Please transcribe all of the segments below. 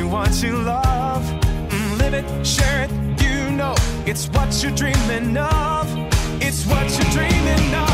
do what you love. Mm, live it, share it, you know it's what you're dreaming of. It's what you're dreaming of.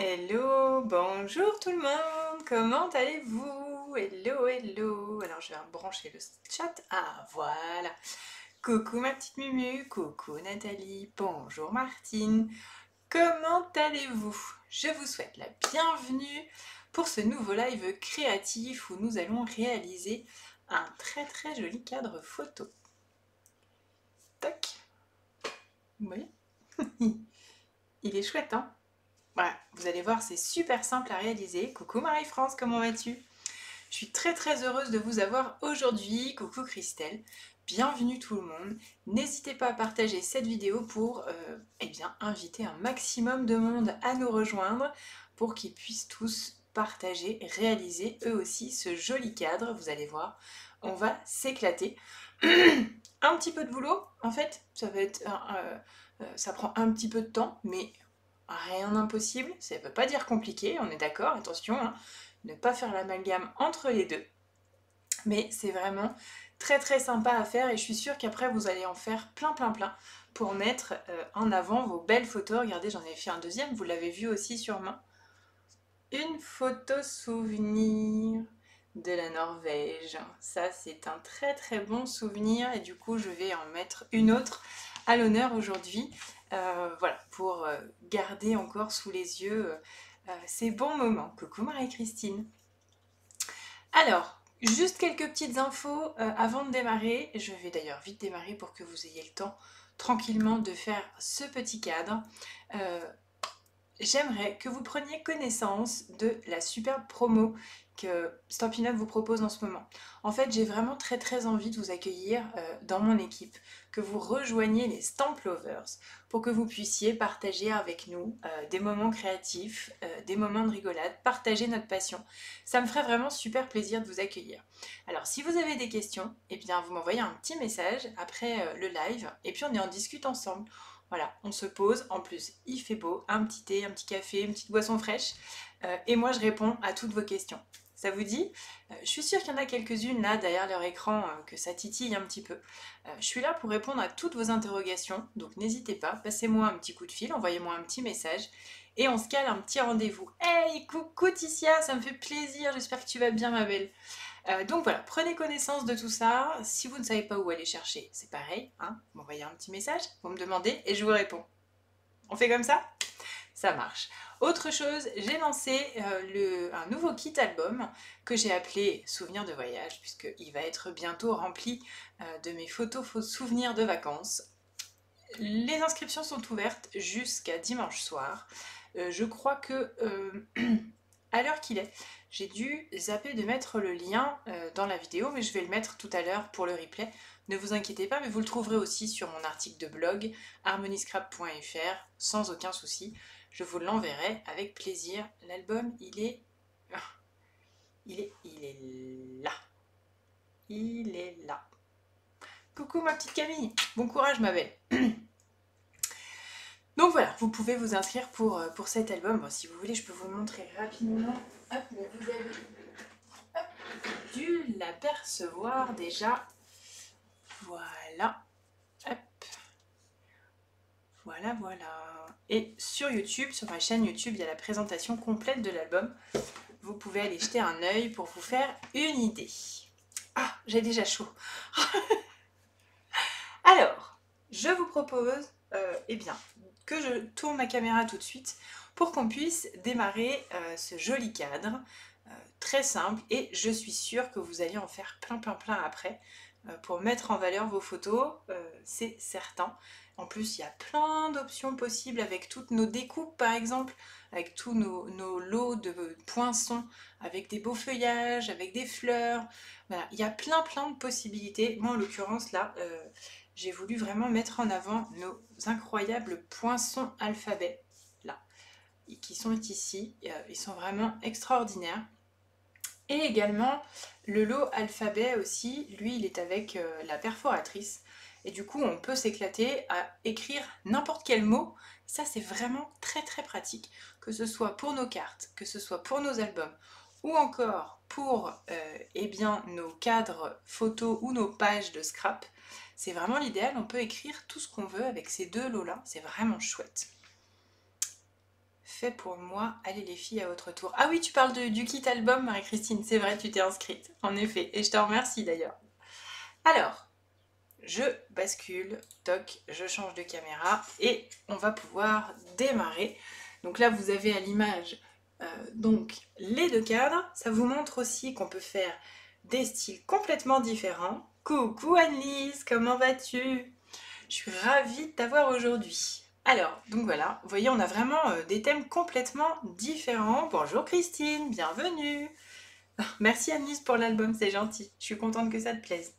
Hello, bonjour tout le monde, comment allez-vous? Hello, hello. Alors je vais brancher le chat. Ah voilà. Coucou ma petite Mumu, coucou Nathalie, bonjour Martine. Comment allez-vous? Je vous souhaite la bienvenue pour ce nouveau live créatif où nous allons réaliser un très très joli cadre photo. Tac. Vous voyez Il est chouette, hein? Voilà, vous allez voir, c'est super simple à réaliser. Coucou Marie-France, comment vas-tu? Je suis très très heureuse de vous avoir aujourd'hui. Coucou Christelle, bienvenue tout le monde. N'hésitez pas à partager cette vidéo pour euh, eh bien, inviter un maximum de monde à nous rejoindre pour qu'ils puissent tous partager, réaliser eux aussi ce joli cadre. Vous allez voir, on va s'éclater. un petit peu de boulot, en fait, ça va être, euh, euh, ça prend un petit peu de temps, mais rien d'impossible, ça ne veut pas dire compliqué, on est d'accord, attention, hein, ne pas faire l'amalgame entre les deux. Mais c'est vraiment très très sympa à faire et je suis sûre qu'après vous allez en faire plein plein plein pour mettre euh, en avant vos belles photos. Regardez, j'en ai fait un deuxième, vous l'avez vu aussi sûrement. Une photo souvenir de la Norvège. Ça, c'est un très très bon souvenir et du coup, je vais en mettre une autre à l'honneur aujourd'hui. Euh, voilà, pour euh, garder encore sous les yeux euh, ces bons moments. Coucou Marie-Christine. Alors, juste quelques petites infos avant de démarrer. Je vais d'ailleurs vite démarrer pour que vous ayez le temps tranquillement de faire ce petit cadre. J'aimerais que vous preniez connaissance de la superbe promo que Stampin' Up vous propose en ce moment. En fait, j'ai vraiment très très envie de vous accueillir euh, dans mon équipe, que vous rejoigniez les Stamp Lovers pour que vous puissiez partager avec nous euh, des moments créatifs, euh, des moments de rigolade, partager notre passion. Ça me ferait vraiment super plaisir de vous accueillir. Alors, si vous avez des questions, eh bien, vous m'envoyez un petit message après le live et puis on y en discute ensemble. Voilà, on se pose. En plus, il fait beau, un petit thé, un petit café, une petite boisson fraîche. et moi, je réponds à toutes vos questions. Ça vous dit? Euh, Je suis sûre qu'il y en a quelques-unes là derrière leur écran euh, que ça titille un petit peu. Euh, je suis là pour répondre à toutes vos interrogations, donc n'hésitez pas, passez-moi un petit coup de fil, envoyez-moi un petit message et on se cale un petit rendez-vous. Hey, coucou Ticia, ça me fait plaisir, j'espère que tu vas bien ma belle. Euh, donc voilà, prenez connaissance de tout ça. Si vous ne savez pas où aller chercher, c'est pareil, hein, vous m'envoyez un petit message, vous me demandez et je vous réponds. On fait comme ça? Ça marche. Autre chose, j'ai lancé euh, un nouveau kit album que j'ai appelé Souvenirs de voyage, puisqu'il va être bientôt rempli euh, de mes photos faux souvenirs de vacances. Les inscriptions sont ouvertes jusqu'à dimanche soir. Je crois que à l'heure qu'il est, j'ai dû zapper de mettre le lien euh, dans la vidéo, mais je vais le mettre tout à l'heure pour le replay. Ne vous inquiétez pas, mais vous le trouverez aussi sur mon article de blog harmoniscrap.fr sans aucun souci. Je vous l'enverrai avec plaisir. L'album, il est... Il est... Il est là. Il est là. Coucou ma petite Camille. Bon courage ma belle. Donc voilà, vous pouvez vous inscrire pour, euh, pour cet album. Si vous voulez, je peux vous le montrer rapidement. Hop, vous avez dû l'apercevoir déjà. Voilà. Hop. Voilà, voilà. Et sur YouTube, sur ma chaîne YouTube, il y a la présentation complète de l'album. Vous pouvez aller jeter un œil pour vous faire une idée. Ah, j'ai déjà chaud. Alors, je vous propose, euh, eh bien, que je tourne ma caméra tout de suite pour qu'on puisse démarrer euh, ce joli cadre. euh, très simple et je suis sûre que vous allez en faire plein plein plein après euh, pour mettre en valeur vos photos, c'est certain. En plus, il y a plein d'options possibles avec toutes nos découpes par exemple, avec tous nos, lots de poinçons, avec des beaux feuillages, avec des fleurs. Voilà, il y a plein plein de possibilités. Moi en l'occurrence là, j'ai voulu vraiment mettre en avant nos incroyables poinçons alphabet, qui sont ici. Euh, Ils sont vraiment extraordinaires. Et également, le lot alphabet aussi, lui, il est avec euh, la perforatrice. Et du coup, on peut s'éclater à écrire n'importe quel mot. Ça, c'est vraiment très très pratique. Que ce soit pour nos cartes, que ce soit pour nos albums, ou encore pour euh, eh bien, nos cadres photos ou nos pages de scrap. C'est vraiment l'idéal, on peut écrire tout ce qu'on veut avec ces deux lots-là, c'est vraiment chouette. Fait pour moi, allez les filles à votre tour. Ah oui, tu parles du kit album, Marie-Christine, c'est vrai, tu t'es inscrite, en effet, et je te remercie d'ailleurs. Alors, je bascule, toc, je change de caméra, et on va pouvoir démarrer. Donc là, vous avez à l'image euh, donc les deux cadres, ça vous montre aussi qu'on peut faire des styles complètement différents. Coucou Annelise, comment vas-tu? Je suis ravie de t'avoir aujourd'hui. Alors, donc voilà, vous voyez, on a vraiment euh, des thèmes complètement différents. Bonjour Christine, bienvenue. Merci Annelise pour l'album, c'est gentil. Je suis contente que ça te plaise.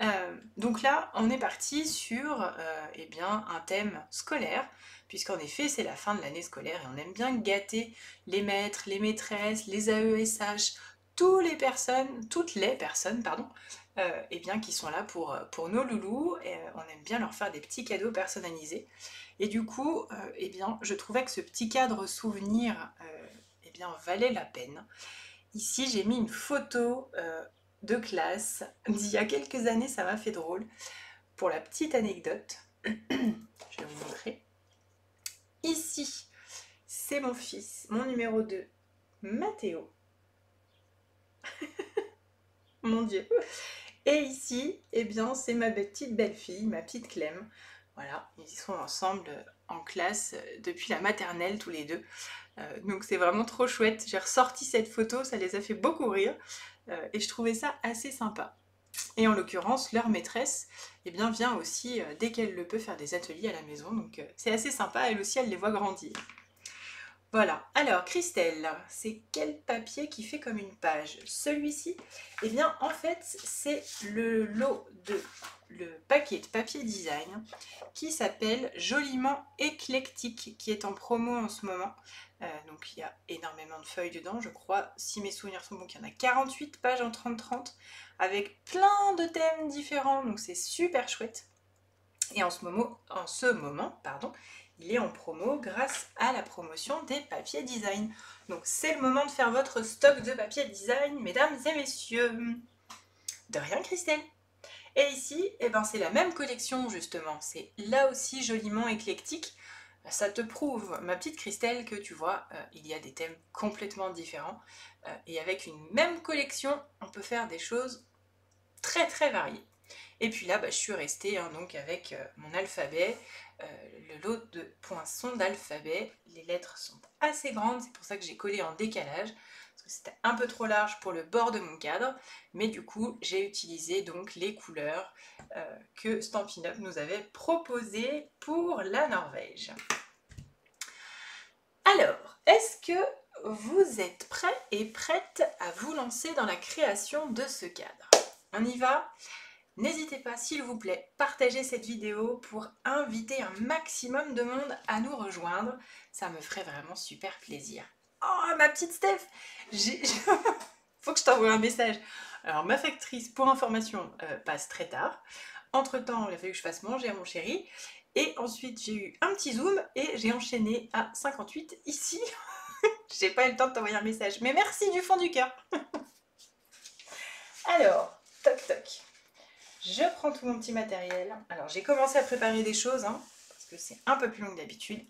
Euh, donc là, on est parti sur euh, eh bien, un thème scolaire, puisqu'en effet, c'est la fin de l'année scolaire et on aime bien gâter les maîtres, les maîtresses, les AESH, toutes les personnes, toutes les personnes, pardon, eh bien, qui sont là pour, pour nos loulous. On aime bien leur faire des petits cadeaux personnalisés. Et du coup, euh, eh bien, je trouvais que ce petit cadre souvenir euh, eh bien, valait la peine. Ici, j'ai mis une photo euh, de classe d'il y a quelques années, ça m'a fait drôle. Pour la petite anecdote, je vais vous montrer. Ici, c'est mon fils, mon numéro 2, Mathéo. mon Dieu. Et ici, eh bien, c'est ma petite belle-fille, ma petite Clem. Voilà, ils sont ensemble en classe euh, depuis la maternelle tous les deux. Euh, donc c'est vraiment trop chouette. J'ai ressorti cette photo, ça les a fait beaucoup rire. Euh, et je trouvais ça assez sympa. Et en l'occurrence, leur maîtresse eh bien, vient aussi, euh, dès qu'elle le peut, faire des ateliers à la maison. Donc euh, c'est assez sympa, elle aussi, elle les voit grandir. Voilà, alors Christelle, c'est quel papier qui fait comme une page? Celui-ci, eh bien en fait c'est le lot de le paquet de papier design qui s'appelle Joliment éclectique, qui est en promo en ce moment. Euh, donc il y a énormément de feuilles dedans, je crois, si mes souvenirs sont bons, qu'il y en a 48 pages en 30-30, avec plein de thèmes différents, donc c'est super chouette. Et en ce moment pardon, il est en promo grâce à la promotion des papiers design. Donc c'est le moment de faire votre stock de papier design, mesdames et messieurs. De rien Christelle Et ici, eh ben, c'est la même collection justement, c'est là aussi joliment éclectique. Ça te prouve, ma petite Christelle, que tu vois, euh, il y a des thèmes complètement différents. Euh, et avec une même collection, on peut faire des choses très très variées. Et puis là, bah, je suis restée hein, donc avec euh, mon alphabet, le lot de poinçons d'alphabet. Les lettres sont assez grandes, c'est pour ça que j'ai collé en décalage, parce que c'était un peu trop large pour le bord de mon cadre. Mais du coup, j'ai utilisé donc les couleurs euh, que Stampin' Up nous avait proposées pour la Norvège. Alors, est-ce que vous êtes prêts et prêtes à vous lancer dans la création de ce cadre? On y va? N'hésitez pas, s'il vous plaît, partagez cette vidéo pour inviter un maximum de monde à nous rejoindre. Ça me ferait vraiment super plaisir. Oh, ma petite Steph Faut que je t'envoie un message. Alors, ma factrice, pour information, euh, passe très tard. Entre-temps, il a fallu que je fasse manger à mon chéri. Et ensuite, j'ai eu un petit zoom et j'ai enchaîné à 58 ici. j'ai pas eu le temps de t'envoyer un message. Mais merci du fond du cœur. Alors, toc toc. Je prends tout mon petit matériel. Alors, j'ai commencé à préparer des choses, hein, parce que c'est un peu plus long que d'habitude.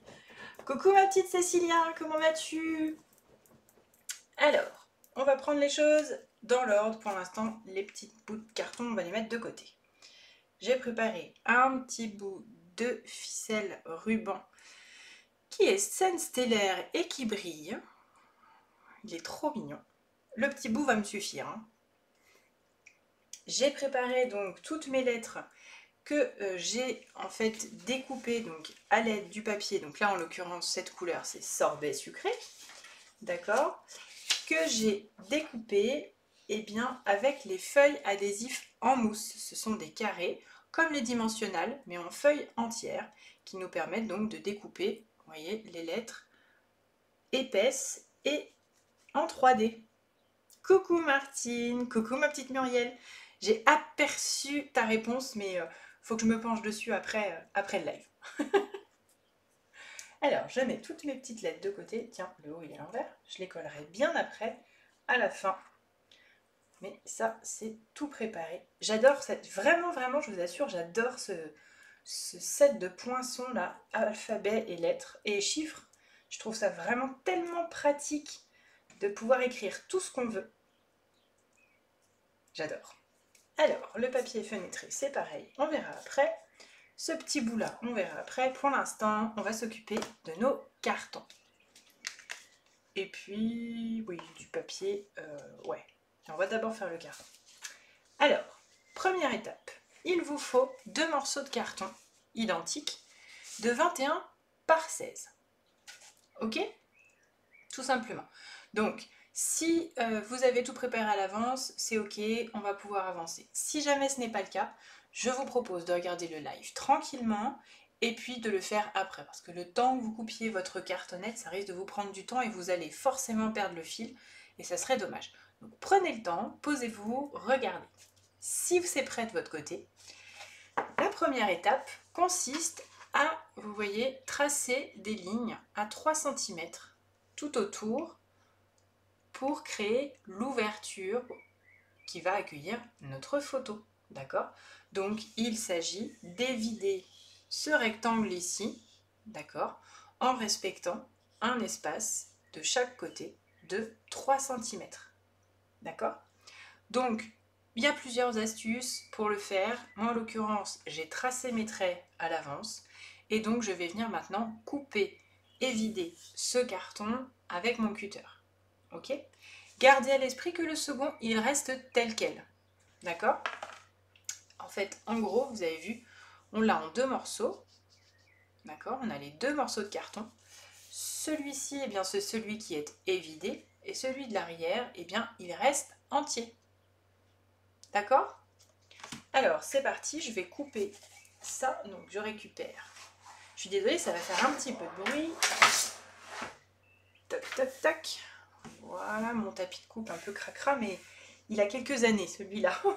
Coucou ma petite Cécilia, comment vas-tu? Alors, on va prendre les choses dans l'ordre. Pour l'instant, les petits bouts de carton, on va les mettre de côté. J'ai préparé un petit bout de ficelle ruban qui est scène stellaire et qui brille. Il est trop mignon. Le petit bout va me suffire. Hein. J'ai préparé donc toutes mes lettres que euh, j'ai en fait découpées donc à l'aide du papier. Donc là en l'occurrence cette couleur c'est sorbet sucré. D'accord Que j'ai découpé et eh bien, avec les feuilles adhésifs en mousse. Ce sont des carrés comme les dimensionnels mais en feuilles entières qui nous permettent donc de découper, voyez, les lettres épaisses et en 3D. Coucou Martine, coucou ma petite Muriel. J'ai aperçu ta réponse, mais euh, faut que je me penche dessus après, euh, après le live. Alors, je mets toutes mes petites lettres de côté. Tiens, le haut il est à l'envers. Je les collerai bien après, à la fin. Mais ça, c'est tout préparé. J'adore cette... Vraiment, vraiment, je vous assure, j'adore ce, ce set de poinçons là, alphabet et lettres et chiffres. Je trouve ça vraiment tellement pratique de pouvoir écrire tout ce qu'on veut. J'adore. Alors, le papier fenêtré, c'est pareil, on verra après. Ce petit bout-là, on verra après. Pour l'instant, on va s'occuper de nos cartons. Et puis, oui, du papier, euh, ouais. On va d'abord faire le carton. Alors, première étape, il vous faut deux morceaux de carton identiques de 21 par 16. Ok? Tout simplement. Donc, si euh, vous avez tout préparé à l'avance, c'est ok, on va pouvoir avancer. Si jamais ce n'est pas le cas, je vous propose de regarder le live tranquillement et puis de le faire après. Parce que le temps que vous coupiez votre cartonnette, ça risque de vous prendre du temps et vous allez forcément perdre le fil et ça serait dommage. Donc prenez le temps, posez-vous, regardez. Si c'est prêt de votre côté, la première étape consiste à, vous voyez, tracer des lignes à 3 cm tout autour pour créer l'ouverture qui va accueillir notre photo. D'accord? Donc, il s'agit d'évider ce rectangle ici, d'accord, en respectant un espace de chaque côté de 3 cm. D'accord? Donc, il y a plusieurs astuces pour le faire. Moi, en l'occurrence, j'ai tracé mes traits à l'avance. Et donc, je vais venir maintenant couper et vider ce carton avec mon cutter. Ok Gardez à l'esprit que le second, il reste tel quel. D'accord? En fait, en gros, vous avez vu, on l'a en deux morceaux. D'accord? On a les deux morceaux de carton. Celui-ci, eh bien, c'est celui qui est évidé. Et celui de l'arrière, eh bien, il reste entier. D'accord? Alors, c'est parti, je vais couper ça. Donc, je récupère. Je suis désolée, ça va faire un petit peu de bruit. Toc, toc, toc. Voilà, mon tapis de coupe un peu cracra, mais il a quelques années celui-là.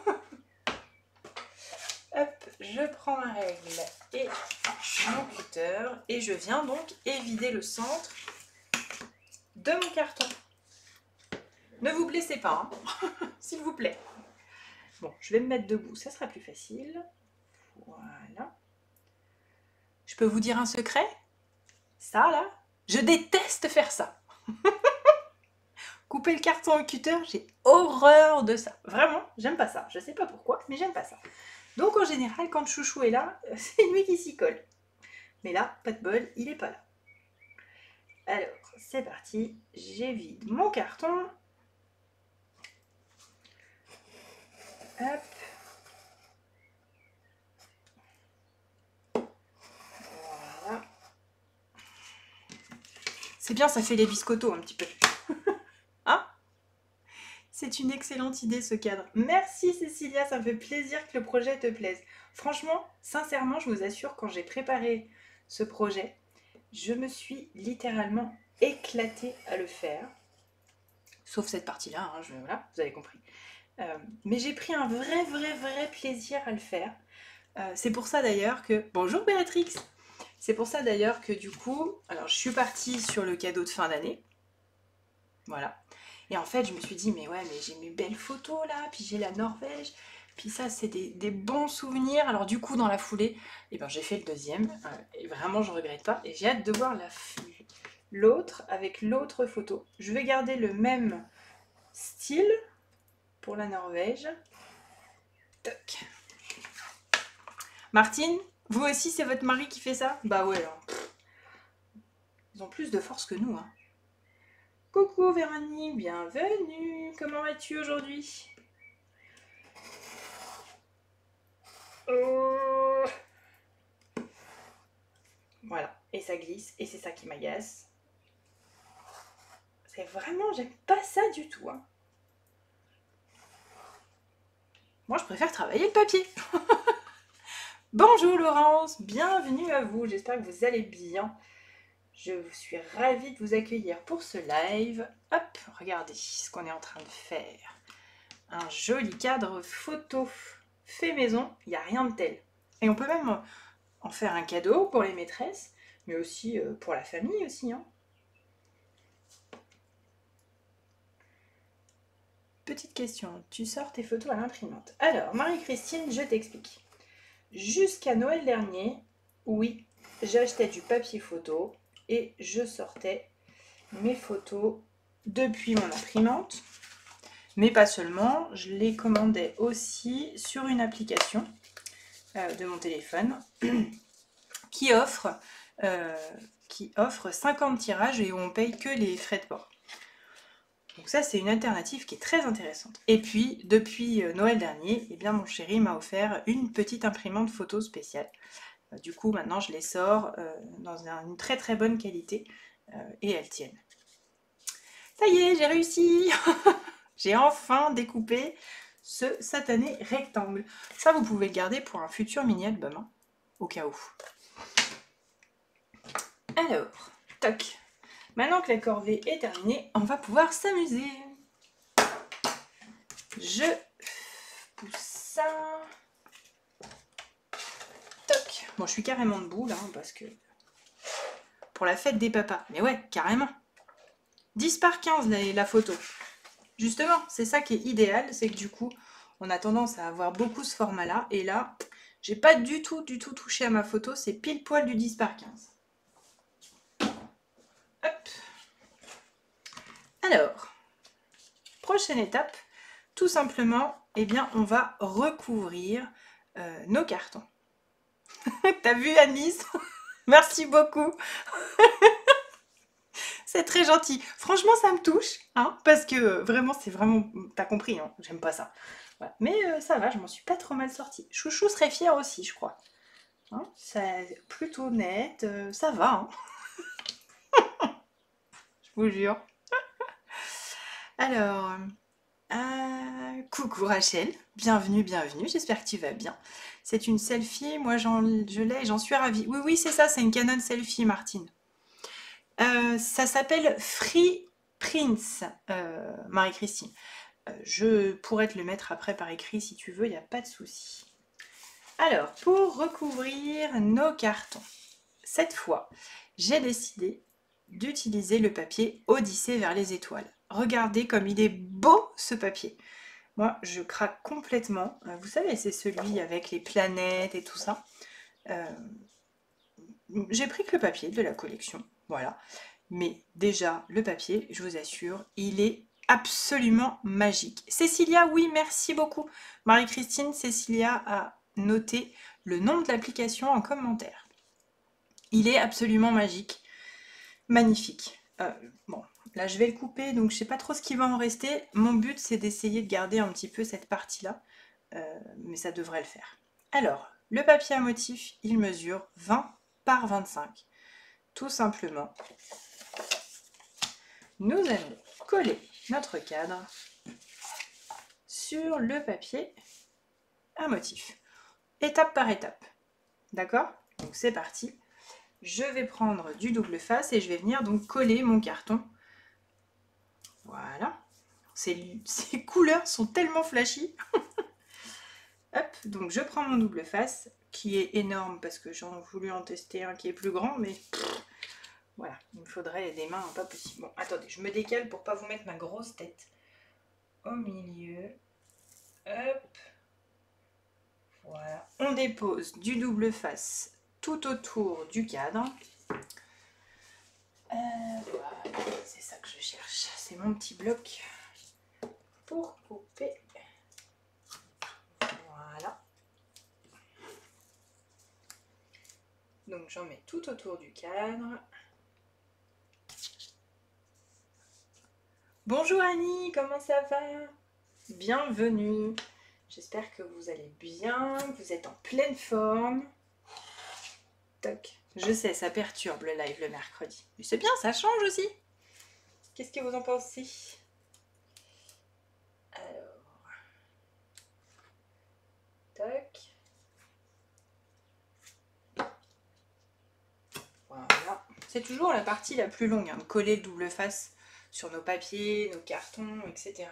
Hop, je prends ma règle et mon cutter et je viens donc évider le centre de mon carton. Ne vous blessez pas, hein, s'il vous plaît. Bon, je vais me mettre debout, ça sera plus facile. Voilà. Je peux vous dire un secret? Ça, là, je déteste faire ça. Couper le carton au cutter, j'ai horreur de ça. Vraiment, j'aime pas ça. Je sais pas pourquoi, mais j'aime pas ça. Donc en général, quand chouchou est là, c'est lui qui s'y colle. Mais là, pas de bol, il est pas là. Alors, c'est parti. J'évite mon carton. Hop. C'est bien, ça fait les biscottos un petit peu. C'est une excellente idée ce cadre. Merci Cécilia, ça me fait plaisir que le projet te plaise. Franchement, sincèrement, je vous assure, quand j'ai préparé ce projet, je me suis littéralement éclatée à le faire. Sauf cette partie-là, hein, vous avez compris. Euh, mais j'ai pris un vrai, vrai, vrai plaisir à le faire. Euh, c'est pour ça d'ailleurs que... Bonjour Béatrix C'est pour ça d'ailleurs que du coup, alors je suis partie sur le cadeau de fin d'année. Voilà. Et en fait, je me suis dit, mais ouais, mais j'ai mes belles photos là, puis j'ai la Norvège, puis ça, c'est des, bons souvenirs. Alors du coup, dans la foulée, eh ben, j'ai fait le deuxième. Euh, et vraiment, je regrette pas. Et j'ai hâte de voir l'autre avec l'autre photo. Je vais garder le même style pour la Norvège. Toc. Martine, vous aussi, c'est votre mari qui fait ça? Bah ouais. Hein. Ils ont plus de force que nous. Hein. Coucou Véronique, bienvenue. Comment vas-tu aujourd'hui? Oh. Voilà, et ça glisse, et c'est ça qui m'agace. C'est vraiment, j'aime pas ça du tout. Hein. Moi, je préfère travailler le papier. Bonjour Laurence, bienvenue à vous. J'espère que vous allez bien. Je suis ravie de vous accueillir pour ce live. Hop, regardez ce qu'on est en train de faire. Un joli cadre photo fait maison, il n'y a rien de tel. Et on peut même en faire un cadeau pour les maîtresses, mais aussi euh, pour la famille aussi. Hein. Petite question, tu sors tes photos à l'imprimante. Alors, Marie-Christine, je t'explique. Jusqu'à Noël dernier, oui, j'achetais du papier photo et je sortais mes photos depuis mon imprimante. Mais pas seulement, je les commandais aussi sur une application euh, de mon téléphone qui offre, euh, qui offre 50 tirages et où on paye que les frais de port. Donc ça, c'est une alternative qui est très intéressante. Et puis, depuis euh, Noël dernier, eh bien, mon chéri m'a offert une petite imprimante photo spéciale. Euh, du coup, maintenant, je les sors euh, dans une très très bonne qualité et elles tiennent. Ça y est, j'ai réussi J'ai enfin découpé ce satané rectangle. Ça, vous pouvez le garder pour un futur mini-album, hein, au cas où. Alors, toc Maintenant que la corvée est terminée, on va pouvoir s'amuser. Je pousse ça. Bon, je suis carrément debout là, parce que... Pour la fête des papas. Mais ouais, carrément. 10 par 15 la, photo. Justement, c'est ça qui est idéal, c'est que du coup, on a tendance à avoir beaucoup ce format-là. Et là, j'ai pas du tout, du tout touché à ma photo. C'est pile poil du 10 par 15. Alors, prochaine étape, tout simplement, eh bien, on va recouvrir euh, nos cartons. T'as vu Anis Merci beaucoup. c'est très gentil. Franchement, ça me touche, hein, parce que euh, vraiment, c'est vraiment... T'as compris, hein, j'aime pas ça. Mais euh, ça va, je m'en suis pas trop mal sortie. Chouchou serait fier aussi, je crois. Hein, c'est plutôt net, ça va. je vous jure. Alors, euh, coucou Rachel, bienvenue, bienvenue, j'espère que tu vas bien. C'est une selfie, moi je l'ai et j'en suis ravie. Oui, oui, c'est ça, c'est une Canon selfie, Martine. Euh, ça s'appelle Free Prince, euh, Marie-Christine. je pourrais te le mettre après par écrit si tu veux, il n'y a pas de souci. Alors, pour recouvrir nos cartons, cette fois, j'ai décidé d'utiliser le papier Odyssée vers les étoiles. Regardez comme il est beau ce papier. Moi, je craque complètement. Euh, vous savez, c'est celui avec les planètes et tout ça. Euh, j'ai pris que le papier de la collection. Voilà. Mais déjà, le papier, je vous assure, il est absolument magique. Cécilia, oui, merci beaucoup. Marie-Christine, Cécilia a noté le nom de l'application en commentaire. Il est absolument magique. Magnifique. Euh, bon, Là, je vais le couper, donc je sais pas trop ce qui va en rester. Mon but, c'est d'essayer de garder un petit peu cette partie-là, euh, mais ça devrait le faire. Alors, le papier à motif, il mesure 20 par 25. Tout simplement, nous allons coller notre cadre sur le papier à motif, étape par étape. D'accord? Donc c'est parti. Je vais prendre du double face et je vais venir donc coller mon carton. Voilà. Ces, couleurs sont tellement flashy. Hop, donc je prends mon double face qui est énorme parce que j'en voulu en tester un qui est plus grand, mais voilà, il me faudrait des mains pas possible. Bon, attendez, je me décale pour pas vous mettre ma grosse tête au milieu. Hop. Voilà. On dépose du double face tout autour du cadre. Euh, voilà, c'est ça que je cherche. C'est mon petit bloc pour couper. Voilà. Donc j'en mets tout autour du cadre. Bonjour Annie, comment ça va? Bienvenue. J'espère que vous allez bien, que vous êtes en pleine forme. Toc. Je sais, ça perturbe le live le mercredi. Mais c'est bien, ça change aussi. Qu'est-ce que vous en pensez? Alors. Toc. Voilà. C'est toujours la partie la plus longue, hein, de coller le double face sur nos papiers, nos cartons, etc.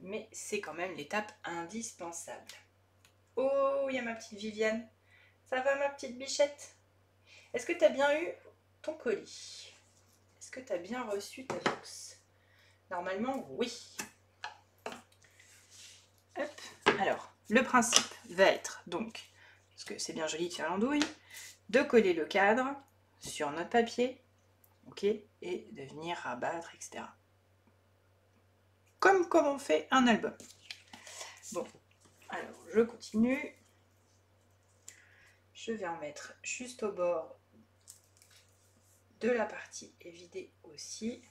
Mais c'est quand même l'étape indispensable. Oh, il y a ma petite Viviane. Ça va ma petite bichette? Est-ce que tu as bien eu ton colis? Est-ce que tu as bien reçu ta box? Normalement, oui. Alors, le principe va être donc, parce que c'est bien joli de faire l'andouille, de coller le cadre sur notre papier ok, et de venir rabattre, etc. Comme, comme on fait un album. Bon, alors je continue. Je vais en mettre juste au bord de la partie évidée aussi.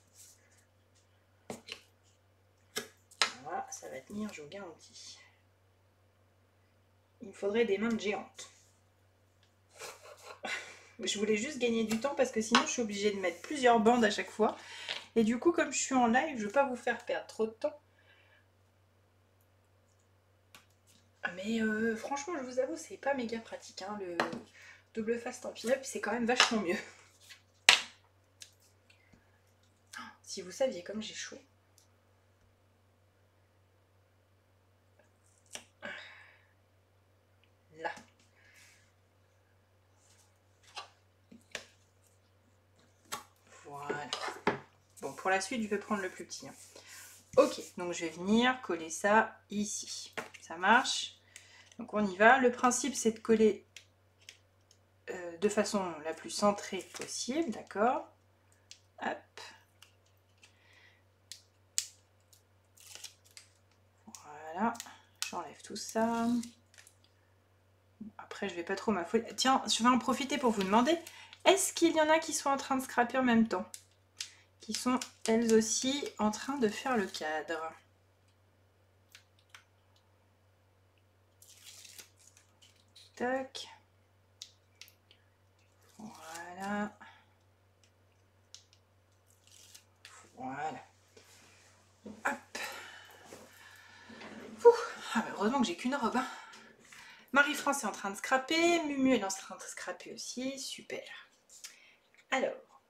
Voilà, ça va tenir, je vous garantis. Il me faudrait des mains géantes. Je voulais juste gagner du temps parce que sinon je suis obligée de mettre plusieurs bandes à chaque fois. Et du coup, comme je suis en live, je ne veux pas vous faire perdre trop de temps. Mais euh, franchement, je vous avoue, c'est pas méga pratique. Hein, le double face pin-up, c'est quand même vachement mieux. Si vous saviez comme j'ai chaud. Là. Voilà. Bon, pour la suite, je vais prendre le plus petit. hein. Ok, donc je vais venir coller ça ici. Ça marche. Donc on y va. Le principe, c'est de coller euh, de façon la plus centrée possible, d'accord? Hop. J'enlève tout ça. Après, je vais pas trop m'affoler. Tiens, je vais en profiter pour vous demander est-ce qu'il y en a qui sont en train de scraper en même temps? Qui sont elles aussi en train de faire le cadre? Tac. Voilà. Voilà. Hop. Ah, heureusement que j'ai qu'une robe. hein. Marie-France est en train de scraper. Mumu est en train de scraper aussi. Super. Alors,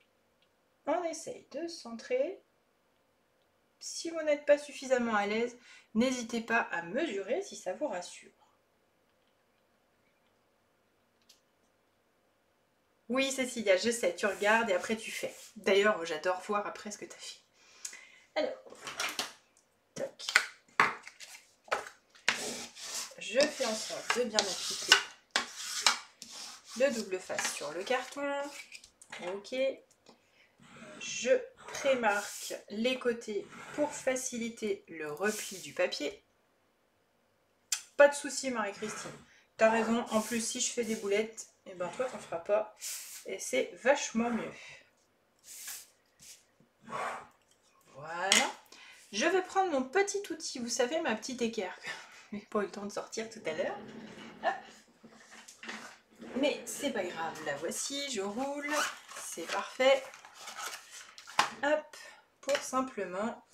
on essaye de centrer. Si vous n'êtes pas suffisamment à l'aise, n'hésitez pas à mesurer si ça vous rassure. Oui, Cécilia, je sais, tu regardes et après tu fais. D'ailleurs, j'adore voir après ce que tu fait. Alors, tac. Je fais en sorte de bien appliquer le double face sur le carton. Ok. Je prémarque les côtés pour faciliter le repli du papier. Pas de souci Marie-Christine. T'as raison. En plus, si je fais des boulettes, et ben toi t'en feras pas. Et c'est vachement mieux. Voilà. Je vais prendre mon petit outil, vous savez, ma petite équerre. Pas eu le temps de sortir tout à l'heure. Mais c'est pas grave, la voici, je roule. C'est parfait. Hop. pour simplement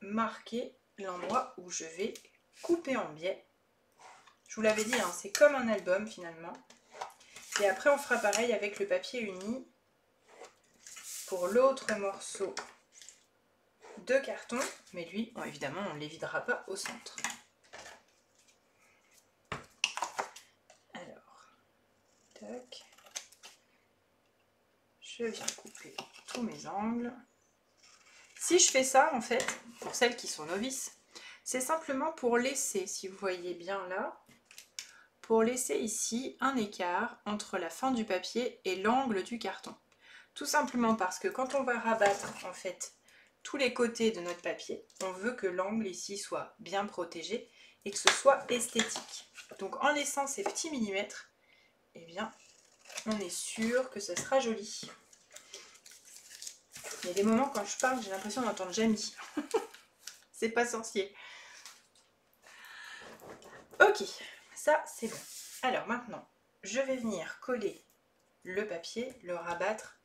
marquer l'endroit où je vais couper en biais. Je vous l'avais dit, hein, c'est comme un album finalement. Et après, on fera pareil avec le papier uni pour l'autre morceau de carton. Mais lui, évidemment, on ne les videra pas au centre. Alors, Je viens couper tous mes angles. Si je fais ça, en fait, pour celles qui sont novices, c'est simplement pour laisser, si vous voyez bien là, pour laisser ici un écart entre la fin du papier et l'angle du carton. Tout simplement parce que quand on va rabattre en fait tous les côtés de notre papier, on veut que l'angle ici soit bien protégé et que ce soit esthétique. Donc en laissant ces petits millimètres, eh bien, on est sûr que ce sera joli. Il y a des moments quand je parle, j'ai l'impression d'entendre Jamie. c'est pas sorcier. Ok, ça c'est bon. Alors maintenant, je vais venir coller le papier, le rabattre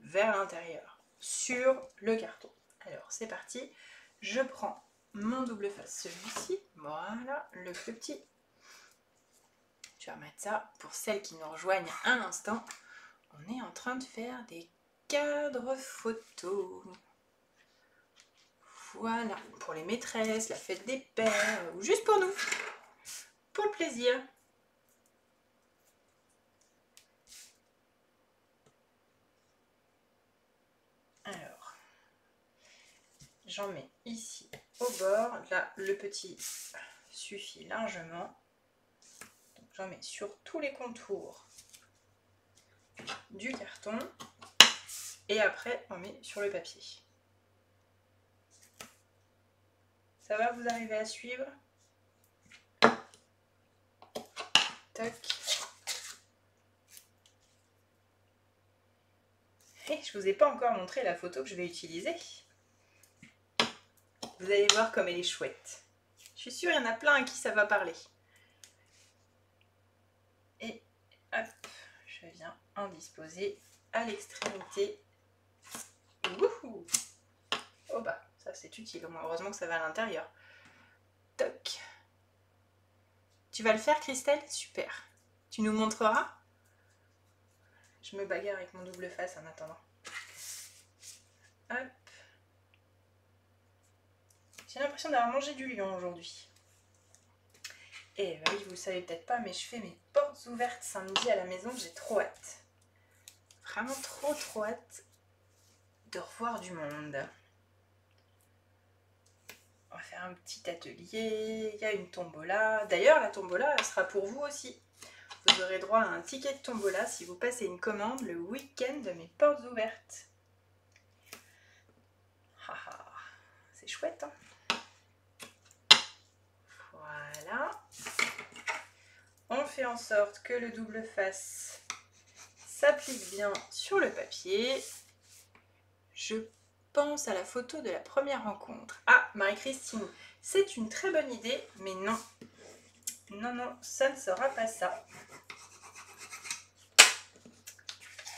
vers l'intérieur, sur le carton. Alors c'est parti, je prends mon double face, celui-ci, voilà, le plus petit. Je vais remettre ça pour celles qui nous rejoignent un instant. On est en train de faire des cadres photos. Voilà, pour les maîtresses, la fête des pères, ou juste pour nous, pour le plaisir. Alors, j'en mets ici au bord. Là, le petit suffit largement. J'en mets sur tous les contours du carton. Et après, on met sur le papier. Ça va, vous arrivez à suivre Tac. Et je vous ai pas encore montré la photo que je vais utiliser. Vous allez voir comme elle est chouette. Je suis sûre, il y en a plein à qui ça va parler. Et hop, je viens en disposer à l'extrémité. Oh bah, ça c'est utile, heureusement que ça va à l'intérieur. Toc. Tu vas le faire, Christelle? Super. Tu nous montreras? Je me bagarre avec mon double face en attendant. Hop. J'ai l'impression d'avoir mangé du lion aujourd'hui. Et bah oui, vous le savez peut-être pas, mais je fais mes portes ouvertes samedi à la maison. J'ai trop hâte. Vraiment trop trop hâte de revoir du monde. On va faire un petit atelier, il y a une tombola. D'ailleurs, la tombola, elle sera pour vous aussi. Vous aurez droit à un ticket de tombola si vous passez une commande le week-end de mes portes ouvertes. C'est chouette, hein Voilà. On fait en sorte que le double face s'applique bien sur le papier. Je pense à la photo de la première rencontre. Ah, Marie-Christine, c'est une très bonne idée, mais non. Non, non, ça ne sera pas ça.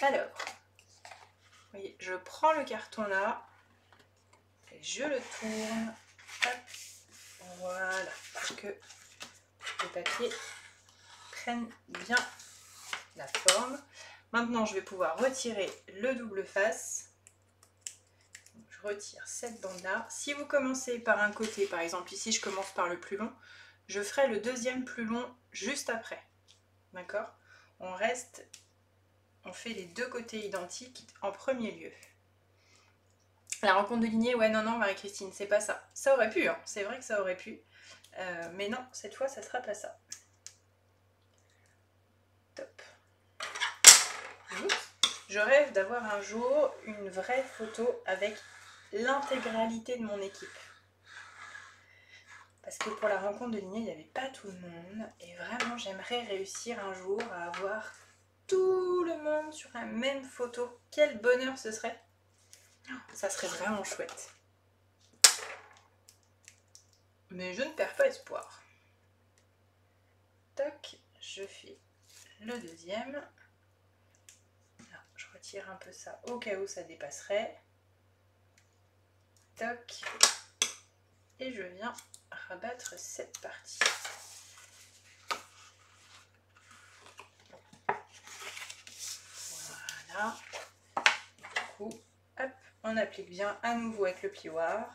Alors, vous voyez, je prends le carton là, et je le tourne. Voilà, pour que le papier bien la forme. Maintenant, je vais pouvoir retirer le double face retire cette bande-là. Si vous commencez par un côté, par exemple ici je commence par le plus long, je ferai le deuxième plus long juste après. D'accord? On reste, on fait les deux côtés identiques en premier lieu. La rencontre de lignée, ouais non non Marie-Christine, c'est pas ça. Ça aurait pu, hein. c'est vrai que ça aurait pu. Euh, mais non, cette fois ça sera pas ça. Je rêve d'avoir un jour une vraie photo avec l'intégralité de mon équipe. Parce que pour la rencontre de lignée, il n'y avait pas tout le monde. Et vraiment, j'aimerais réussir un jour à avoir tout le monde sur la même photo. Quel bonheur ce serait Ça serait vraiment chouette. Mais je ne perds pas espoir. Toc, je fais le deuxième. Retire un peu ça au cas où ça dépasserait. Toc. Et je viens rabattre cette partie. Voilà. Du coup, hop, on applique bien à nouveau avec le plioir.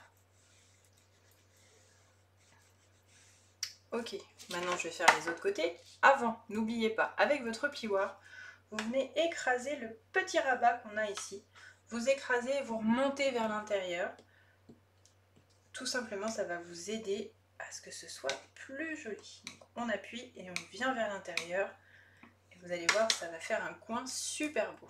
Ok, maintenant je vais faire les autres côtés. Avant, n'oubliez pas, avec votre plioir, vous venez écraser le petit rabat qu'on a ici. Vous écrasez, vous remontez vers l'intérieur. Tout simplement, ça va vous aider à ce que ce soit plus joli. on appuie et on vient vers l'intérieur. Et vous allez voir, ça va faire un coin super beau.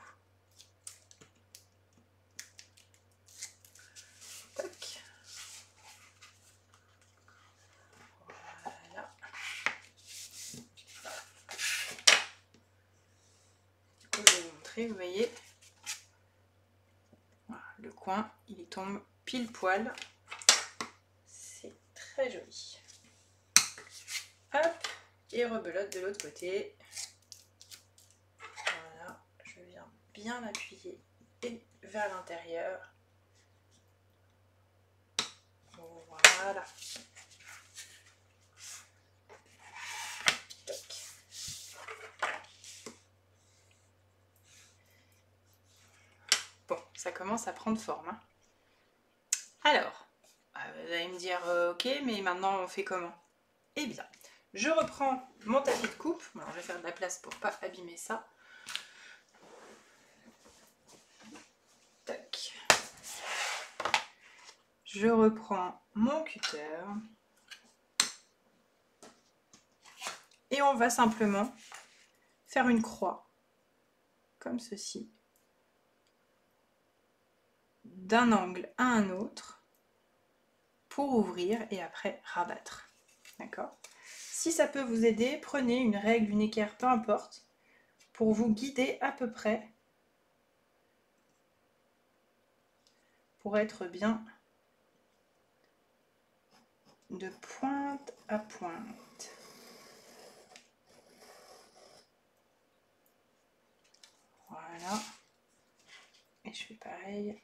Vous voyez, le coin, il tombe pile poil. C'est très joli. Hop, et rebelote de l'autre côté. Voilà, je viens bien appuyer et vers l'intérieur. Voilà. Ça commence à prendre forme. Hein. Alors, euh, vous allez me dire, euh, ok, mais maintenant on fait comment? Eh bien, je reprends mon tapis de coupe. je vais faire de la place pour pas abîmer ça. Tac. Je reprends mon cutter. Et on va simplement faire une croix, comme ceci d'un angle à un autre pour ouvrir et après rabattre. D'accord? Si ça peut vous aider, prenez une règle, une équerre, peu importe, pour vous guider à peu près pour être bien de pointe à pointe. Voilà. Et je fais pareil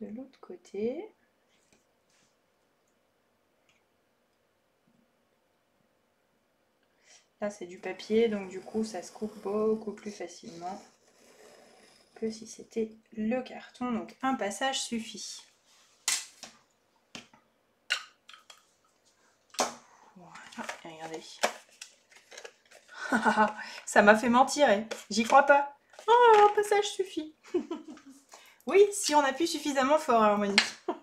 de l'autre côté. Là, c'est du papier, donc du coup, ça se coupe beaucoup plus facilement que si c'était le carton. Donc, un passage suffit. Voilà, regardez. ça m'a fait mentir, hein. j'y crois pas. Oh, un passage suffit. Oui, si on appuie suffisamment fort, Harmonie.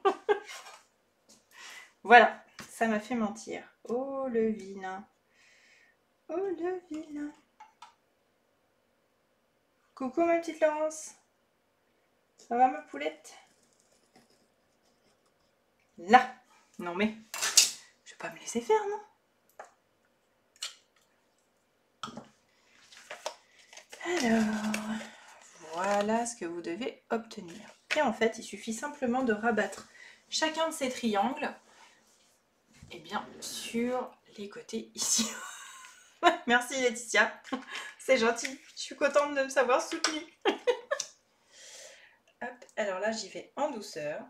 voilà, ça m'a fait mentir. Oh, le vilain. Oh, le vilain. Coucou, ma petite Laurence. Ça va, ma poulette? Là Non, mais... Je vais pas me laisser faire, non? Alors... Voilà ce que vous devez obtenir. Et en fait, il suffit simplement de rabattre chacun de ces triangles eh bien sur les côtés ici. Merci Laetitia, c'est gentil. Je suis contente de me savoir soutenue. alors là, j'y vais en douceur,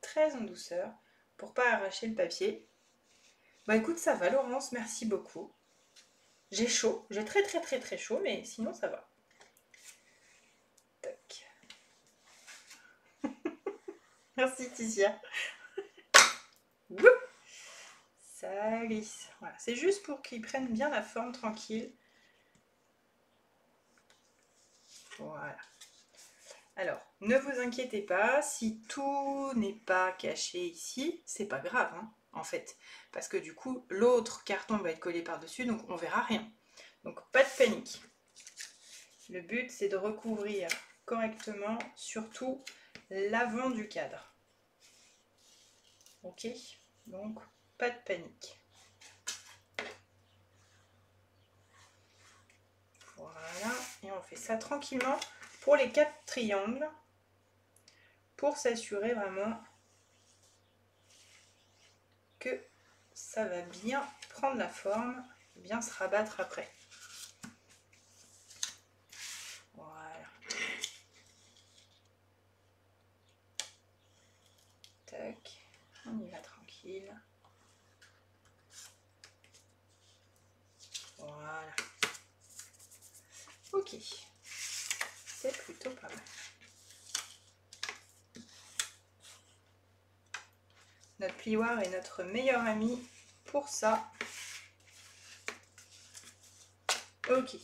très en douceur, pour pas arracher le papier. Bah écoute, ça va Laurence, merci beaucoup. J'ai chaud, j'ai très très très très chaud, mais sinon ça va. Merci Tizia. Ça glisse. Voilà, c'est juste pour qu'ils prennent bien la forme tranquille. Voilà. Alors, ne vous inquiétez pas, si tout n'est pas caché ici, c'est pas grave, hein, en fait. Parce que du coup, l'autre carton va être collé par-dessus, donc on verra rien. Donc, pas de panique. Le but, c'est de recouvrir correctement, surtout l'avant du cadre. Ok Donc, pas de panique. Voilà, et on fait ça tranquillement pour les quatre triangles pour s'assurer vraiment que ça va bien prendre la forme bien se rabattre après. On y va tranquille. Voilà. Ok, c'est plutôt pas mal. Notre plioir est notre meilleur ami pour ça. Ok.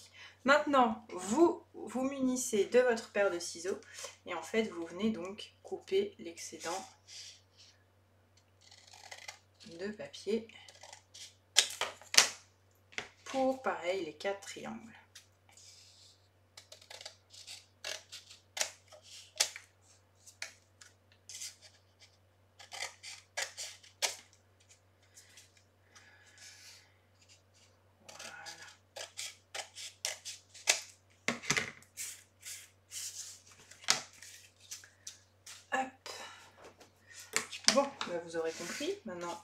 Maintenant, vous vous munissez de votre paire de ciseaux et en fait, vous venez donc couper l'excédent de papier pour, pareil, les quatre triangles. Bon, bah, vous aurez compris.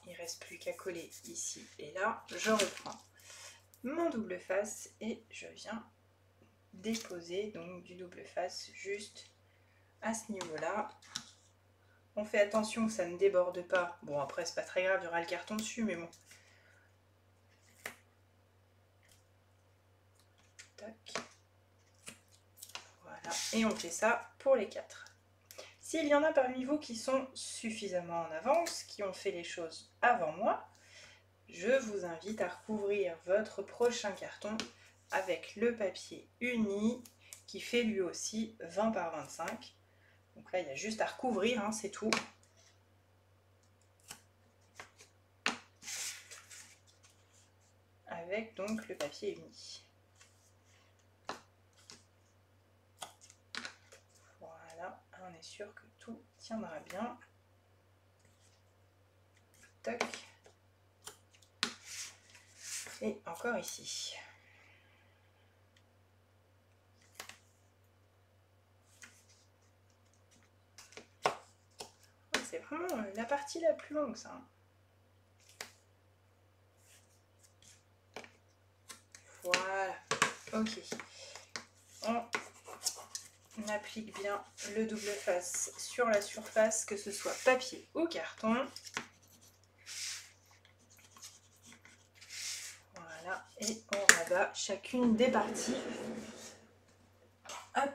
Il reste plus qu'à coller ici et là. Je reprends mon double face et je viens déposer donc du double face juste à ce niveau-là. On fait attention que ça ne déborde pas. Bon, après, c'est pas très grave, il y aura le carton dessus, mais bon. Tac. Voilà. Et on fait ça pour les quatre. S'il y en a parmi vous qui sont suffisamment en avance, qui ont fait les choses avant moi, je vous invite à recouvrir votre prochain carton avec le papier uni qui fait lui aussi 20 par 25. Donc là, il y a juste à recouvrir, hein, c'est tout. Avec donc le papier uni. on est sûr que tout tiendra bien. Tac. Et encore ici. C'est vraiment la partie la plus longue, ça. Voilà. Ok. On on applique bien le double face sur la surface, que ce soit papier ou carton. Voilà, et on rabat chacune des parties. Hop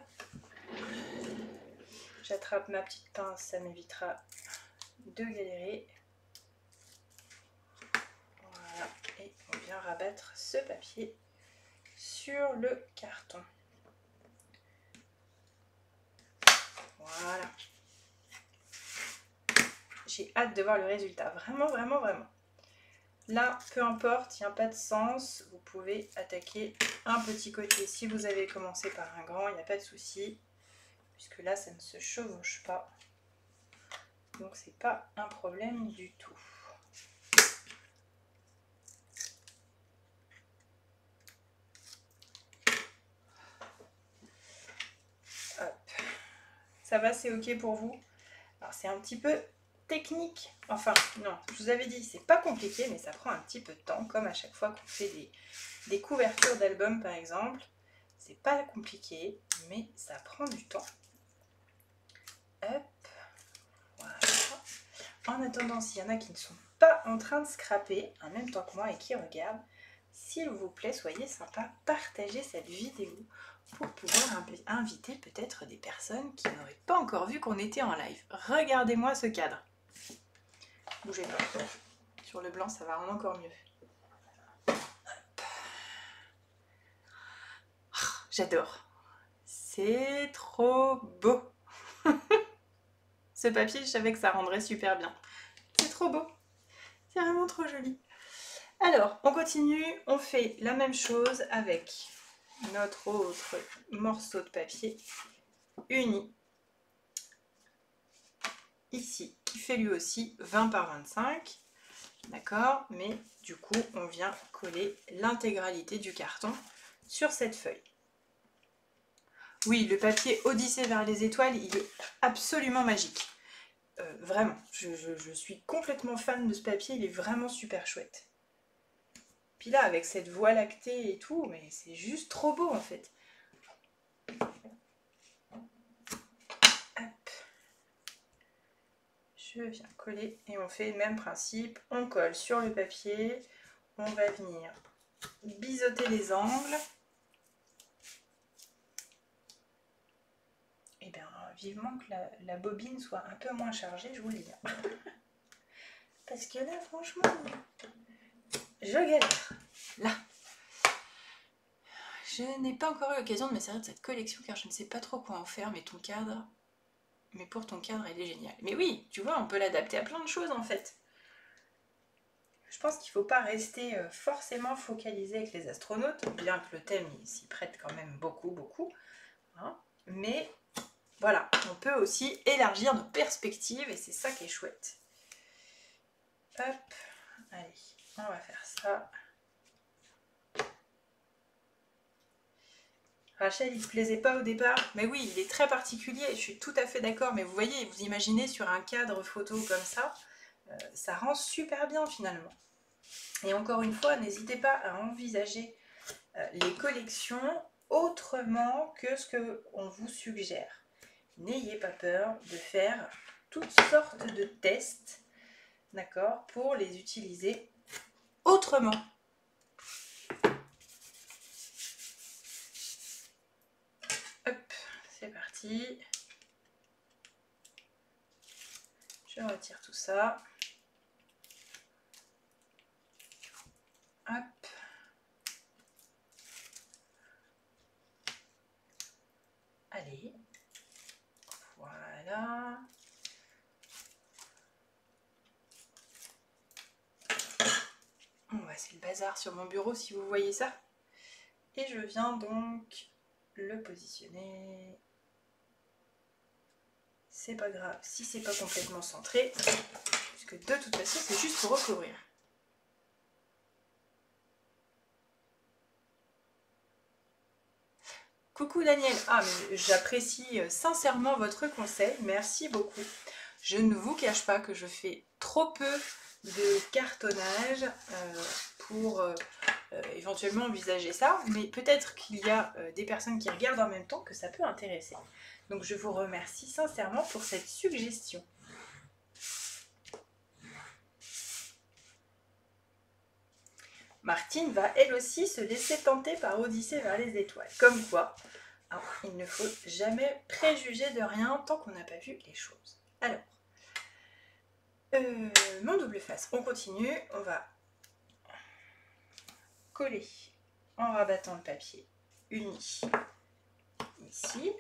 J'attrape ma petite pince, ça m'évitera de galérer. Voilà, et on vient rabattre ce papier sur le carton. Voilà. J'ai hâte de voir le résultat. Vraiment, vraiment, vraiment. Là, peu importe, il n'y a pas de sens. Vous pouvez attaquer un petit côté. Si vous avez commencé par un grand, il n'y a pas de souci. Puisque là, ça ne se chevauche pas. Donc, c'est pas un problème du tout. Va, c'est ok pour vous Alors c'est un petit peu technique. Enfin, non, je vous avais dit, c'est pas compliqué, mais ça prend un petit peu de temps, comme à chaque fois qu'on fait des, couvertures d'albums par exemple. C'est pas compliqué, mais ça prend du temps. En attendant, s'il y en a qui ne sont pas en train de scraper en même temps que moi et qui regardent, s'il vous plaît, soyez sympa, partagez cette vidéo pour pouvoir inviter peut-être des personnes qui n'auraient pas encore vu qu'on était en live. Regardez-moi ce cadre. Bougez pas. Sur le blanc, ça va encore mieux. J'adore. C'est trop beau. ce papier, je savais que ça rendrait super bien. C'est trop beau. C'est vraiment trop joli. Alors, on continue. On fait la même chose avec notre autre morceau de papier uni. Ici qui fait lui aussi 20 par 25 d'accord? Mais du coup on vient coller l'intégralité du carton sur cette feuille. Oui le papier Odyssée vers les étoiles il est absolument magique. Euh, vraiment je suis complètement fan de ce papier il est vraiment super chouette là, avec cette voie lactée et tout, mais c'est juste trop beau en fait. Je viens coller et on fait le même principe. On colle sur le papier, on va venir biseauter les angles. Et eh bien vivement que la, bobine soit un peu moins chargée, je vous le dis. Parce que là, franchement, je galère. Là. Je n'ai pas encore eu l'occasion de me servir de cette collection car je ne sais pas trop quoi en faire, mais ton cadre... Mais pour ton cadre, elle est géniale. Mais oui, tu vois, on peut l'adapter à plein de choses en fait. Je pense qu'il ne faut pas rester euh, forcément focalisé avec les astronautes, bien que le thème s'y prête quand même beaucoup, beaucoup. Hein. Mais voilà, on peut aussi élargir nos perspectives et c'est ça qui est chouette. Hop, allez, on va faire ça. Rachel, il ne plaisait pas au départ. Mais oui, il est très particulier, je suis tout à fait d'accord. Mais vous voyez, vous imaginez sur un cadre photo comme ça, euh, ça rend super bien finalement. Et encore une fois, n'hésitez pas à envisager euh, les collections autrement que ce qu'on vous suggère. N'ayez pas peur de faire toutes sortes de tests, d'accord, pour les utiliser autrement. Hop, c'est parti. Je retire tout ça. Hop. Allez. Voilà. C'est le bazar sur mon bureau si vous voyez ça. Et je viens donc le positionner. C'est pas grave si c'est pas complètement centré, puisque de toute façon c'est juste pour recouvrir. Coucou Daniel, ah j'apprécie euh, sincèrement votre conseil, merci beaucoup. Je ne vous cache pas que je fais trop peu de cartonnage euh, pour euh, éventuellement envisager ça, mais peut-être qu'il y a des personnes qui regardent en même temps que ça peut intéresser. Donc je vous remercie sincèrement pour cette suggestion. Martine va elle aussi se laisser tenter par Odyssée vers les étoiles. Comme quoi, hein, il ne faut jamais préjuger de rien tant qu'on n'a pas vu les choses. Alors, euh, mon double face, on continue. On va coller en rabattant le papier uni ici.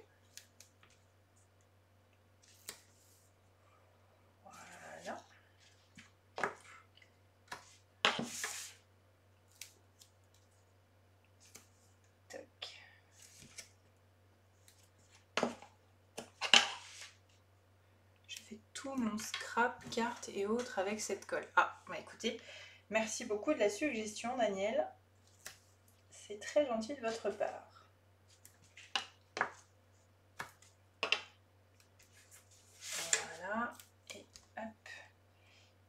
Mon scrap, carte et autres avec cette colle. Ah, bah écoutez, merci beaucoup de la suggestion Daniel. C'est très gentil de votre part. Voilà, et hop.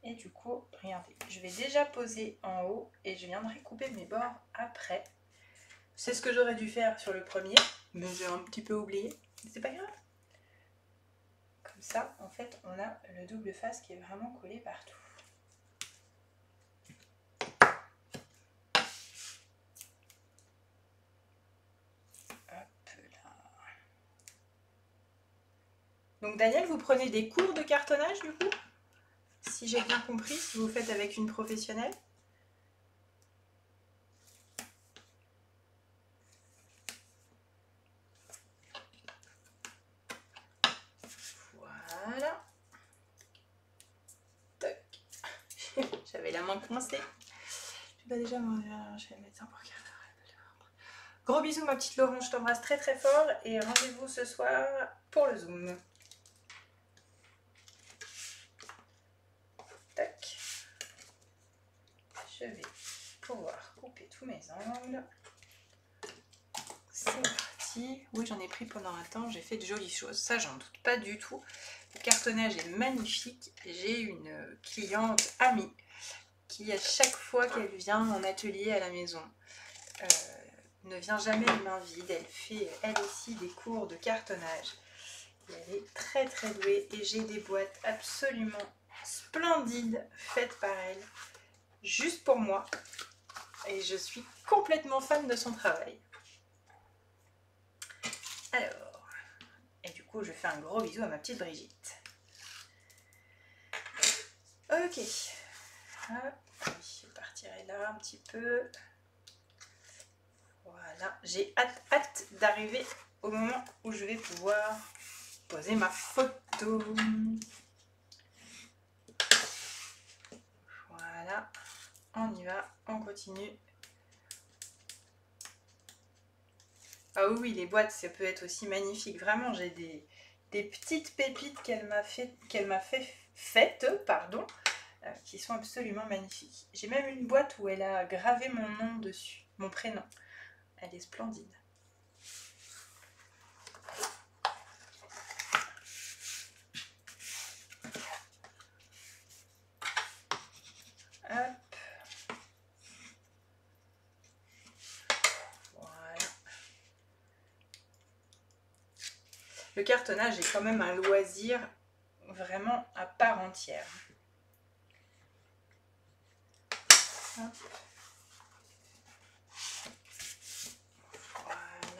Et du coup, regardez, je vais déjà poser en haut et je viendrai couper mes bords après. C'est ce que j'aurais dû faire sur le premier, mais j'ai un petit peu oublié. C'est pas grave ça, en fait, on a le double face qui est vraiment collé partout. Donc Daniel, vous prenez des cours de cartonnage du coup? Si j'ai bien compris, si vous faites avec une professionnelle? Vais mettre ça pour Gros bisous ma petite Laurent, je t'embrasse très très fort et rendez-vous ce soir pour le zoom. Tac. Je vais pouvoir couper tous mes angles. C'est parti. Oui, j'en ai pris pendant un temps, j'ai fait de jolies choses. Ça, j'en doute pas du tout. Le cartonnage est magnifique. J'ai une cliente amie qui, à chaque fois qu'elle vient en atelier à la maison, euh, ne vient jamais les mains vides. Elle fait elle aussi des cours de cartonnage. Et elle est très très douée et j'ai des boîtes absolument splendides faites par elle, juste pour moi. Et je suis complètement fan de son travail. Alors, et du coup je fais un gros bisou à ma petite Brigitte. Ok, Je partirai là un petit peu. Voilà, j'ai hâte, hâte d'arriver au moment où je vais pouvoir poser ma photo. Voilà, on y va, on continue. Ah oui, les boîtes, ça peut être aussi magnifique. Vraiment, j'ai des, petites pépites qu'elle m'a fait, qu'elle m'a fait faites, pardon, euh, qui sont absolument magnifiques. J'ai même une boîte où elle a gravé mon nom dessus, mon prénom. Elle est splendide. Hop. Le cartonnage est quand même un loisir vraiment à part entière. Hop.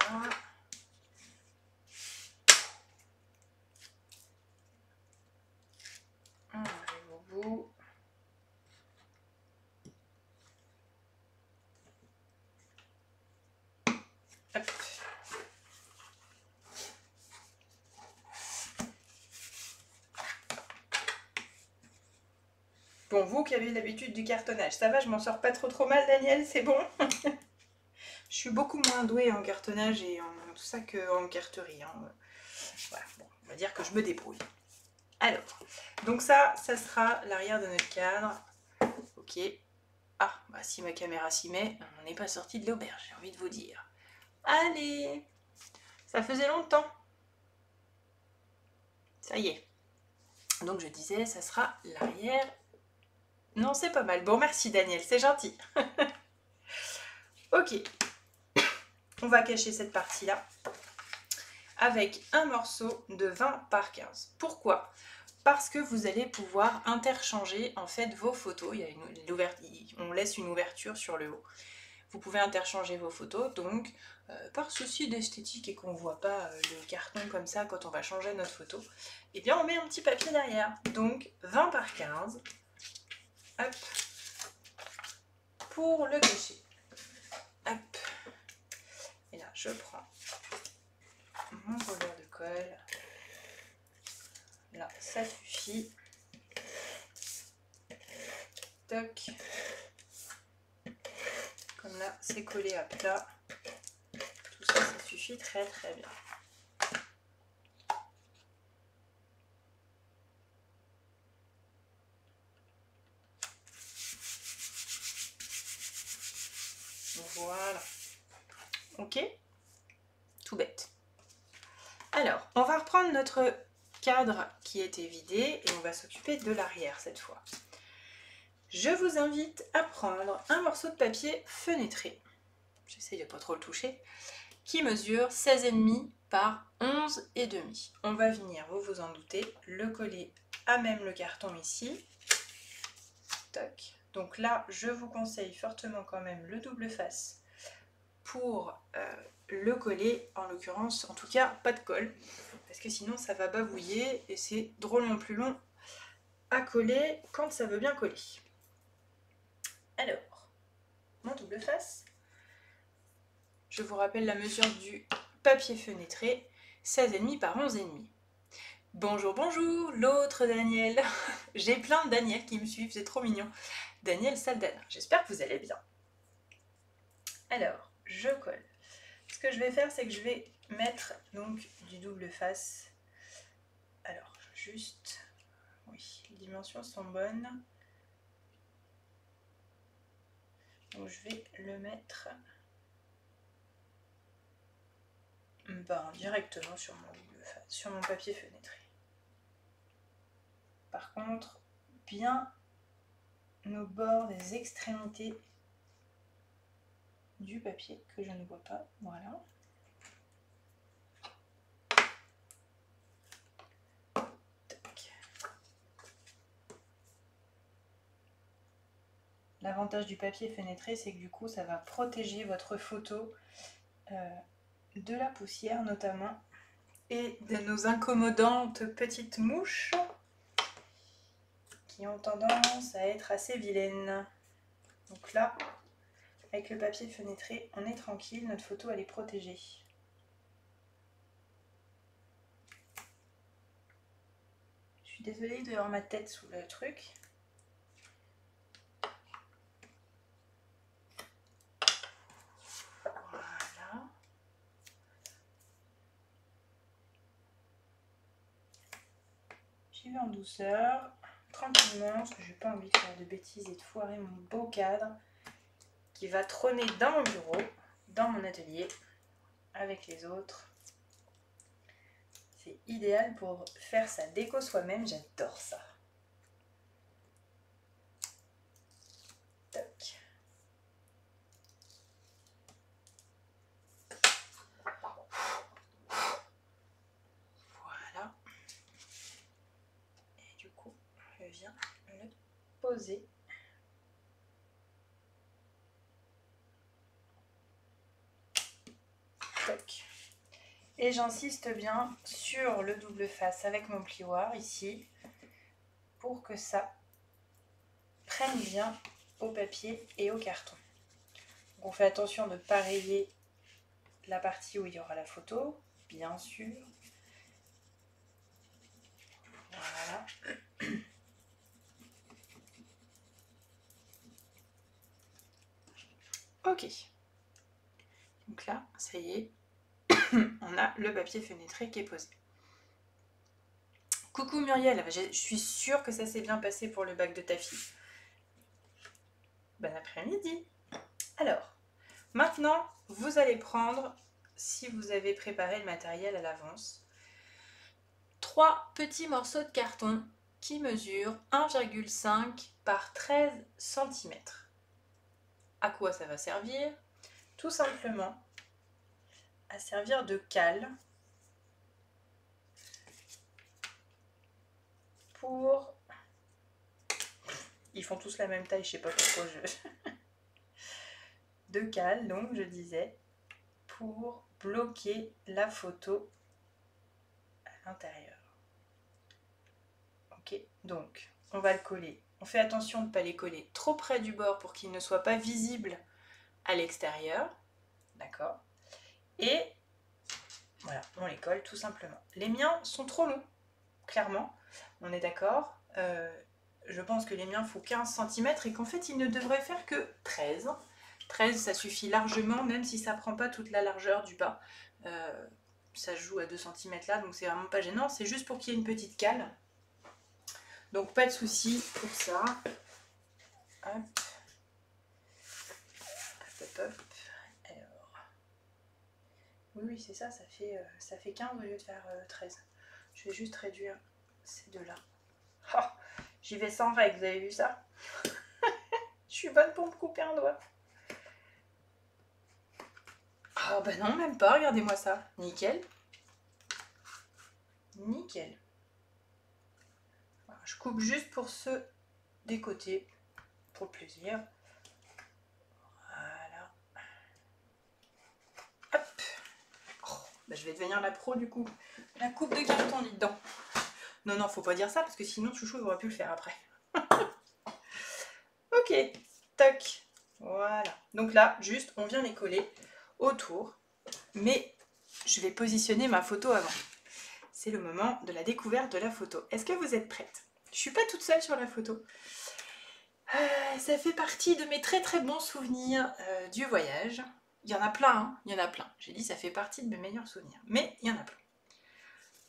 Voilà. On arrive au bout. Hop. Bon, vous l'habitude du cartonnage, ça va, je m'en sors pas trop trop mal, Daniel, c'est bon Je suis beaucoup moins douée en cartonnage et en tout ça qu'en carterie. hein. On va dire que je me débrouille. Alors, donc ça, ça sera l'arrière de notre cadre. Ok. Ah, bah si ma caméra s'y met, on n'est pas sorti de l'auberge, j'ai envie de vous dire. Allez Ça faisait longtemps. Ça y est. Donc je disais, ça sera l'arrière. Non, c'est pas mal. Bon, merci Daniel, c'est gentil. ok. On va cacher cette partie-là avec un morceau de 20 par 15. Pourquoi? Parce que vous allez pouvoir interchanger en fait vos photos. Il y a une, on laisse une ouverture sur le haut. Vous pouvez interchanger vos photos, donc euh, par souci d'esthétique et qu'on ne voit pas euh, le carton comme ça quand on va changer notre photo, eh bien on met un petit papier derrière. Donc 20 par 15. Hop. Pour le cacher. Hop. Et là, je prends mon revers de colle. Là, ça suffit. Toc. Comme là, c'est collé à plat. Tout ça, ça suffit très très bien. Voilà. Ok? Tout bête. Alors, on va reprendre notre cadre qui était vidé et on va s'occuper de l'arrière cette fois. Je vous invite à prendre un morceau de papier fenêtré, j'essaye de pas trop le toucher, qui mesure 16,5 par 11,5. On va venir, vous vous en doutez, le coller à même le carton ici. Toc. Donc là, je vous conseille fortement quand même le double face pour euh, le coller, en l'occurrence, en tout cas, pas de colle, parce que sinon ça va babouiller et c'est drôlement plus long à coller quand ça veut bien coller. Alors, mon double face, je vous rappelle la mesure du papier fenêtré, 16,5 par 11,5. Bonjour, bonjour, l'autre Daniel. J'ai plein de Daniel qui me suivent, c'est trop mignon. Daniel Saldana, j'espère que vous allez bien. Alors, je colle. Ce que je vais faire, c'est que je vais mettre donc du double face. Alors, juste, oui, les dimensions sont bonnes. Donc, je vais le mettre ben, directement sur mon double face, sur mon papier fenêtré par contre bien nos bords des extrémités du papier que je ne vois pas. Voilà. L'avantage du papier fenêtré, c'est que du coup, ça va protéger votre photo euh, de la poussière notamment et de nos incommodantes petites mouches qui ont tendance à être assez vilaines. Donc là, avec le papier fenêtré, on est tranquille, notre photo elle est protégée. Je suis désolée de avoir ma tête sous le truc. Voilà. J'y vais en douceur, tranquillement, parce que j'ai pas envie de faire de bêtises et de foirer mon beau cadre qui va trôner dans mon bureau, dans mon atelier, avec les autres. C'est idéal pour faire sa déco soi-même, j'adore ça. Toc. Voilà. Et du coup, je viens le poser. Et j'insiste bien sur le double face avec mon plioir ici pour que ça prenne bien au papier et au carton. On fait attention de rayer la partie où il y aura la photo, bien sûr. Voilà. Ok. Donc là, ça y est, on a le papier fenêtré qui est posé. Coucou Muriel, je suis sûre que ça s'est bien passé pour le bac de ta fille. Bon après-midi. Alors, maintenant, vous allez prendre, si vous avez préparé le matériel à l'avance, trois petits morceaux de carton qui mesurent 1,5 par 13 cm. À quoi ça va servir Tout simplement à servir de cale pour... Ils font tous la même taille, je sais pas pourquoi je... de cale, donc je disais, pour bloquer la photo à l'intérieur. Ok, donc on va le coller. On fait attention de ne pas les coller trop près du bord pour qu'ils ne soient pas visibles à l'extérieur. D'accord? Et voilà, on les colle tout simplement. Les miens sont trop longs, clairement, on est d'accord. Euh, je pense que les miens font 15 cm et qu'en fait ils ne devraient faire que 13. 13 ça suffit largement, même si ça prend pas toute la largeur du bas. Euh, ça joue à 2 cm là, donc c'est vraiment pas gênant. C'est juste pour qu'il y ait une petite cale. Donc pas de souci pour ça. Hop. Hop, hop, hop. Oui, oui, c'est ça, ça fait, euh, ça fait 15 au lieu de faire 13. Euh, je vais juste réduire ces deux-là. Oh, J'y vais sans règle, vous avez vu ça? Je suis bonne pour me couper un doigt. Oh bah non, même pas, regardez-moi ça. Nickel. Nickel. Je coupe juste pour ceux des côtés, pour le plaisir. Bah, je vais devenir la pro du coup. La coupe de carton, dit dedans. Non, non, faut pas dire ça parce que sinon Chouchou aurait pu le faire après. ok, toc. Voilà. Donc là, juste, on vient les coller autour. Mais je vais positionner ma photo avant. C'est le moment de la découverte de la photo. Est-ce que vous êtes prête? Je suis pas toute seule sur la photo. Euh, ça fait partie de mes très très bons souvenirs euh, du voyage. Il y en a plein, hein. il y en a plein. J'ai dit ça fait partie de mes meilleurs souvenirs. Mais il y en a plein.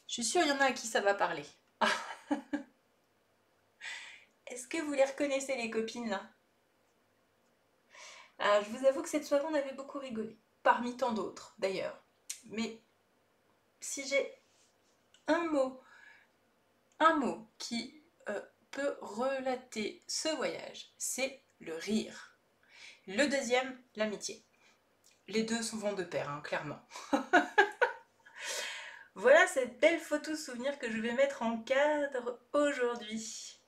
Je suis sûre il y en a à qui ça va parler. Est-ce que vous les reconnaissez les copines là? Ah, Je vous avoue que cette soirée on avait beaucoup rigolé. Parmi tant d'autres d'ailleurs. Mais si j'ai un mot, un mot qui euh, peut relater ce voyage, c'est le rire. Le deuxième, l'amitié les deux sont vont de pair, hein, clairement. voilà cette belle photo souvenir que je vais mettre en cadre aujourd'hui.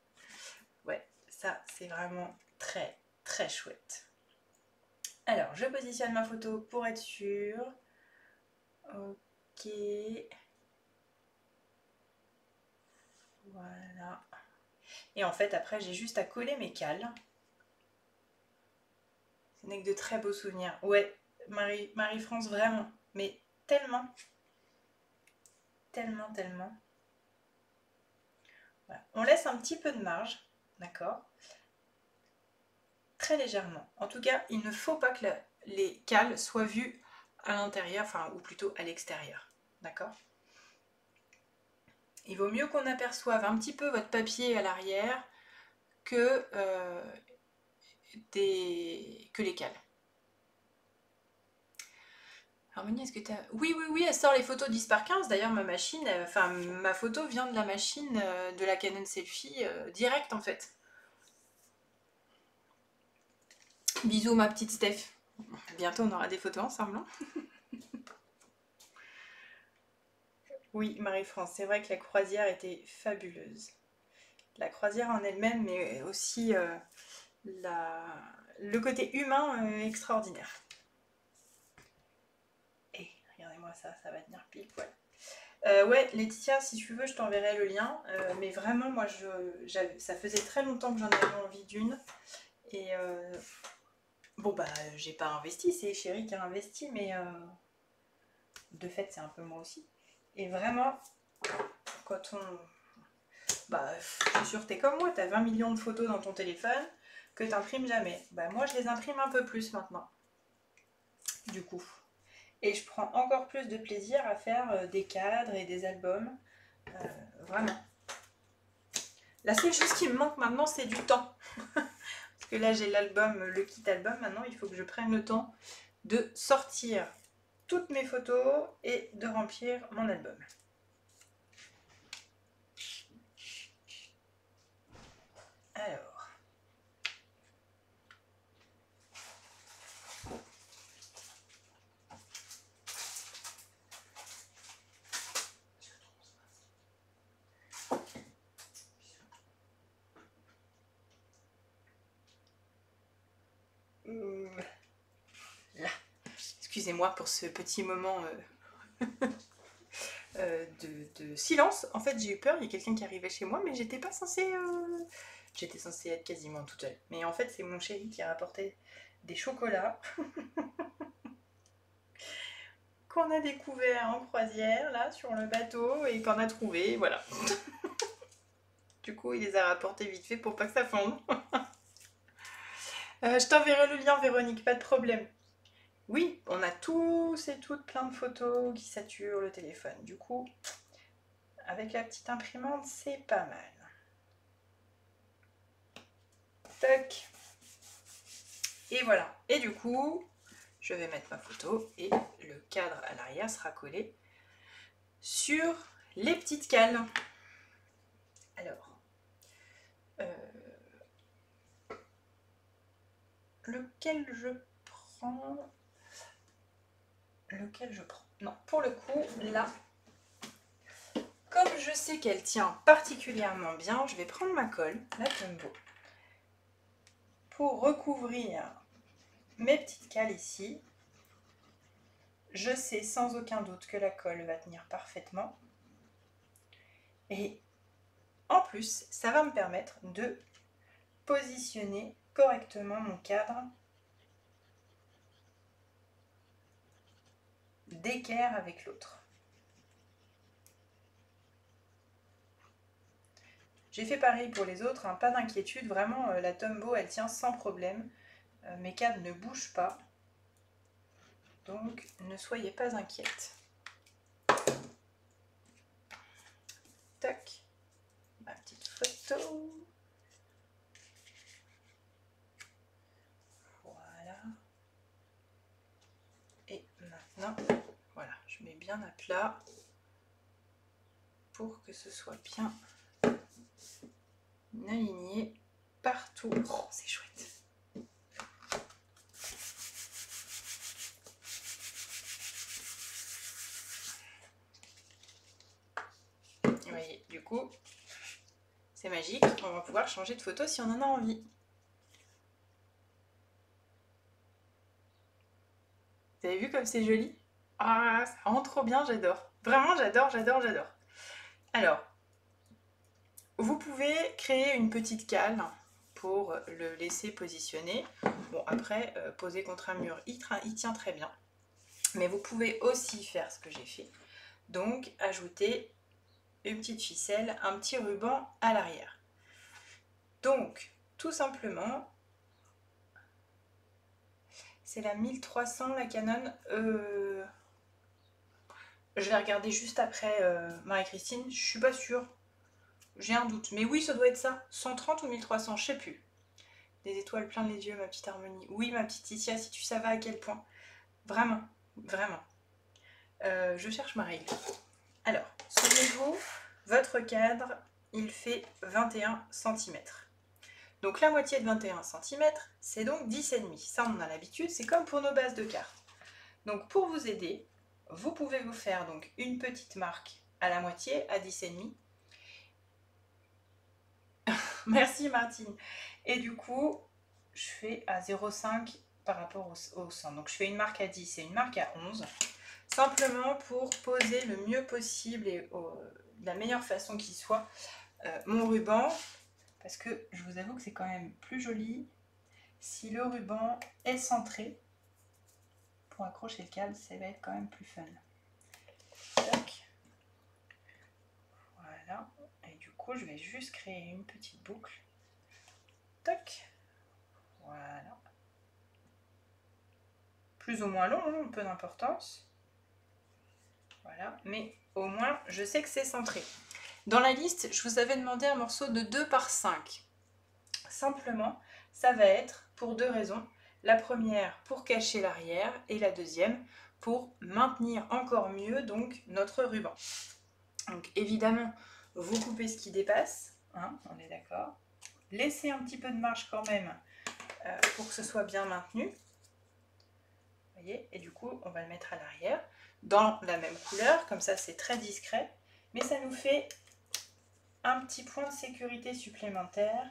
Ouais, ça c'est vraiment très Très chouette. Alors, je positionne ma photo pour être sûre. Ok. Voilà. Et en fait, après, j'ai juste à coller mes cales. Ce n'est que de très beaux souvenirs. Ouais, Marie, Marie-France, vraiment. Mais tellement. Tellement, tellement. On laisse un petit peu de marge. D'accord? Très légèrement. En tout cas, il ne faut pas que les cales soient vues à l'intérieur, enfin, ou plutôt à l'extérieur. D'accord? Il vaut mieux qu'on aperçoive un petit peu votre papier à l'arrière que, euh, que les cales. Harmonie, est-ce que tu as... Oui, oui, oui, elle sort les photos 10 par 15. D'ailleurs, ma machine, euh, enfin, ma photo vient de la machine euh, de la Canon Selfie direct en fait. Bisous ma petite Steph. Bientôt on aura des photos ensemble. Hein oui, Marie-France, c'est vrai que la croisière était fabuleuse. La croisière en elle-même, mais aussi euh, le côté humain euh, extraordinaire. Et regardez-moi ça, ça va tenir pile. Euh, ouais, Laetitia, si tu veux, je t'enverrai le lien. mais vraiment, moi, je, ça faisait très longtemps que j'en avais envie d'une. Et Bon, bah, j'ai pas investi, c'est Chéri qui a investi, mais de fait, c'est un peu moi aussi. Et vraiment, quand on. Bah, je suis sûre t'es comme moi, t'as 20 millions de photos dans ton téléphone que t'imprimes jamais. Bah, moi, je les imprime un peu plus maintenant. Du coup. Et je prends encore plus de plaisir à faire euh, des cadres et des albums. Euh, vraiment. La seule chose qui me manque maintenant, c'est du temps. que là j'ai l'album, le kit album, maintenant il faut que je prenne le temps de sortir toutes mes photos et de remplir mon album. Excusez-moi pour ce petit moment euh, euh, de, silence. En fait, j'ai eu peur, il y a quelqu'un qui arrivait chez moi, mais j'étais pas censée. Euh, j'étais censée être quasiment toute seule. Mais en fait, c'est mon chéri qui a rapporté des chocolats qu'on a découvert en croisière, là, sur le bateau, et qu'on a trouvé, voilà. du coup, il les a rapportés vite fait pour pas que ça fonde. je t'enverrai le lien, Véronique, pas de problème. Oui, on a tous et toutes plein de photos qui saturent le téléphone. Du coup, avec la petite imprimante, c'est pas mal. Tac. Et voilà. Et du coup, je vais mettre ma photo et le cadre à l'arrière sera collé sur les petites cales. Alors, euh, lequel je prends? Lequel je prends? Non, pour le coup, là, comme je sais qu'elle tient particulièrement bien, je vais prendre ma colle, la Tumbo, pour recouvrir mes petites cales ici. Je sais sans aucun doute que la colle va tenir parfaitement. Et en plus, ça va me permettre de positionner correctement mon cadre d'équerre avec l'autre. J'ai fait pareil pour les autres, hein, pas d'inquiétude, vraiment euh, la Tombow elle tient sans problème. Euh, mes câbles ne bougent pas, donc ne soyez pas inquiète. Tac, ma petite photo. Voilà. Et maintenant, bien à plat pour que ce soit bien aligné partout. Oh, c'est chouette. Vous voyez, du coup, c'est magique. On va pouvoir changer de photo si on en a envie. Vu comme c'est joli? Ah, ça rend trop bien, j'adore. Vraiment, j'adore, j'adore, j'adore. Alors, vous pouvez créer une petite cale pour le laisser positionner. Bon, après, euh, poser contre un mur, il, il tient très bien. Mais vous pouvez aussi faire ce que j'ai fait. Donc, ajouter une petite ficelle, un petit ruban à l'arrière. Donc, tout simplement, c'est la 1300, la Canon. Euh, je vais regarder juste après euh, Marie-Christine. Je suis pas sûre. J'ai un doute. Mais oui, ça doit être ça. 130 ou 1300, je sais plus. Des étoiles plein les yeux, ma petite harmonie. Oui, ma petite Titia, si tu savais à quel point. Vraiment, vraiment. Euh, je cherche ma règle. Alors, souvenez-vous, votre cadre, il fait 21 cm. Donc la moitié de 21 cm, c'est donc 10,5. Ça, on a l'habitude, c'est comme pour nos bases de cartes. Donc pour vous aider, vous pouvez vous faire donc une petite marque à la moitié, à 10,5. Merci Martine. Et du coup, je fais à 0,5 par rapport au, au 100. Donc je fais une marque à 10 et une marque à 11. Simplement pour poser le mieux possible et de la meilleure façon qui soit euh, mon ruban. Parce que je vous avoue que c'est quand même plus joli si le ruban est centré. Pour accrocher le câble, ça va être quand même plus fun. Voilà. Et du coup, je vais juste créer une petite boucle. Toc. Voilà. Plus ou moins long, hein, peu d'importance. Voilà, mais au moins je sais que c'est centré. Dans la liste, je vous avais demandé un morceau de 2 par 5. Simplement, ça va être pour deux raisons. La première pour cacher l'arrière et la deuxième pour maintenir encore mieux donc notre ruban. Donc évidemment, vous coupez ce qui dépasse, hein, on est d'accord. Laissez un petit peu de marge quand même euh, pour que ce soit bien maintenu. voyez Et du coup, on va le mettre à l'arrière dans la même couleur, comme ça c'est très discret, mais ça nous fait un petit point de sécurité supplémentaire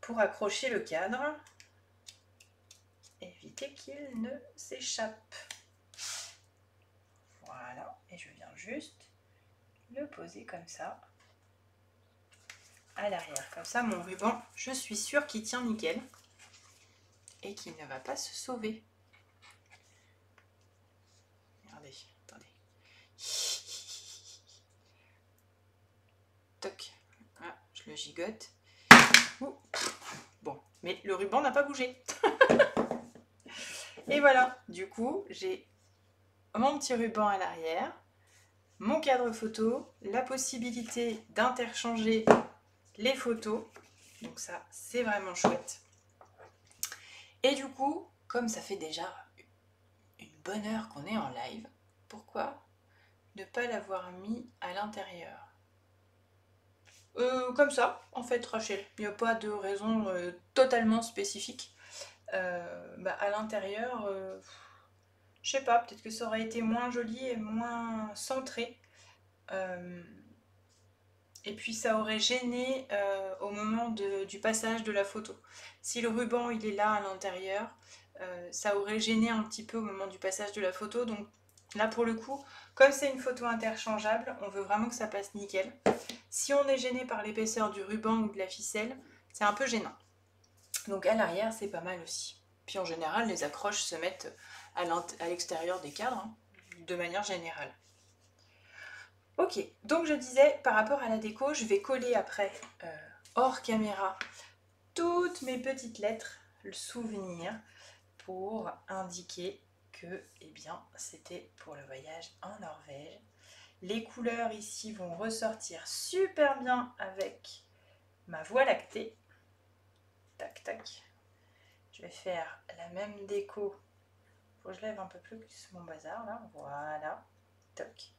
pour accrocher le cadre, éviter qu'il ne s'échappe. Voilà, et je viens juste le poser comme ça à l'arrière. Comme ça, mon ruban, je suis sûre qu'il tient nickel et qu'il ne va pas se sauver. Toc. Ah, je le gigote. Bon, mais le ruban n'a pas bougé. Et voilà, du coup, j'ai mon petit ruban à l'arrière, mon cadre photo, la possibilité d'interchanger les photos. Donc ça, c'est vraiment chouette. Et du coup, comme ça fait déjà une bonne heure qu'on est en live, pourquoi ne pas l'avoir mis à l'intérieur? Euh, Comme ça, en fait, Rachel. Il n'y a pas de raison euh, totalement spécifique. Euh, bah, à l'intérieur, je sais pas, peut-être que ça aurait été moins joli et moins centré. et puis ça aurait gêné au moment du passage de la photo. Si le ruban il est là à l'intérieur, ça aurait gêné un petit peu au moment du passage de la photo. Donc Là, pour le coup, comme c'est une photo interchangeable, on veut vraiment que ça passe nickel. Si on est gêné par l'épaisseur du ruban ou de la ficelle, c'est un peu gênant. Donc à l'arrière, c'est pas mal aussi. Puis en général, les accroches se mettent à l'extérieur des cadres, hein, de manière générale. Ok, donc je disais, par rapport à la déco, je vais coller après, euh, hors caméra, toutes mes petites lettres, le souvenir, pour indiquer eh bien, c'était pour le voyage en Norvège. Les couleurs ici vont ressortir super bien avec ma voie lactée. Tac, tac. Je vais faire la même déco. Faut que je lève un peu plus mon bazar là. Voilà. Toc.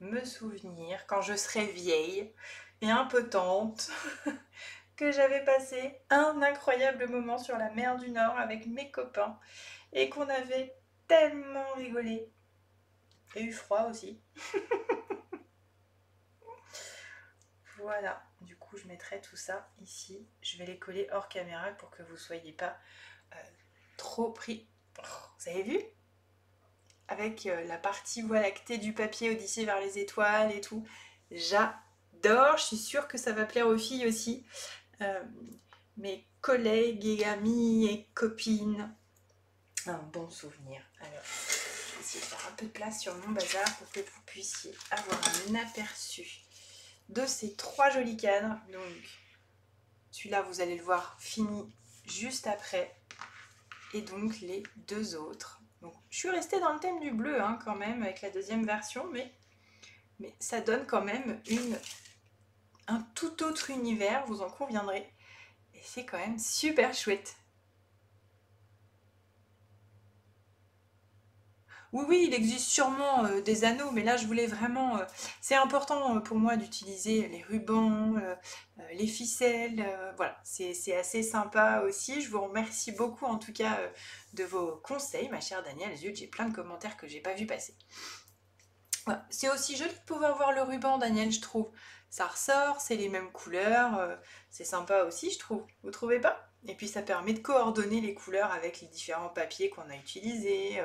Me souvenir quand je serai vieille et tante que j'avais passé un incroyable moment sur la mer du Nord avec mes copains et qu'on avait tellement rigolé. Et eu froid aussi. voilà, du coup je mettrai tout ça ici. Je vais les coller hors caméra pour que vous ne soyez pas euh, trop pris Vous avez vu? Avec euh, la partie voie lactée du papier Odyssée vers les étoiles et tout. J'adore, je suis sûre que ça va plaire aux filles aussi. Euh, mes collègues et amis et copines. Un bon souvenir. Alors, je vais essayer de faire un peu de place sur mon bazar pour que vous puissiez avoir un aperçu de ces trois jolis cadres. Donc, celui-là, vous allez le voir fini juste après. Et donc, les deux autres. Donc, je suis restée dans le thème du bleu hein, quand même avec la deuxième version, mais, mais ça donne quand même une, un tout autre univers, vous en conviendrez. Et c'est quand même super chouette. Oui, oui, il existe sûrement euh, des anneaux, mais là, je voulais vraiment... euh, c'est important euh, pour moi d'utiliser les rubans, les ficelles, voilà, c'est assez sympa aussi. Je vous remercie beaucoup en tout cas de vos conseils, ma chère Danielle. Zut, j'ai plein de commentaires que j'ai pas vu passer. C'est aussi joli de pouvoir voir le ruban, Daniel, je trouve. Ça ressort, c'est les mêmes couleurs, c'est sympa aussi, je trouve. Vous trouvez pas? Et puis ça permet de coordonner les couleurs avec les différents papiers qu'on a utilisés.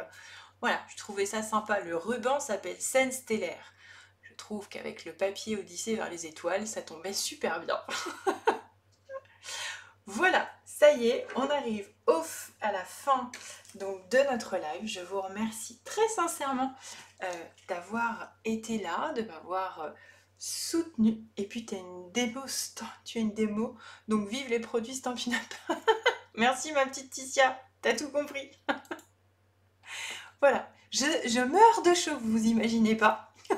Voilà, je trouvais ça sympa. Le ruban s'appelle scène stellaire. Je trouve qu'avec le papier Odyssée vers les étoiles, ça tombait super bien. voilà, ça y est, on arrive au à la fin donc, de notre live. Je vous remercie très sincèrement euh, d'avoir été là, de m'avoir euh, soutenu. Et puis, tu as une démo, tu as une démo, donc vive les produits Stampin' Up. Merci ma petite Ticia, t'as tout compris. Voilà, je, meurs de chaud, vous imaginez pas.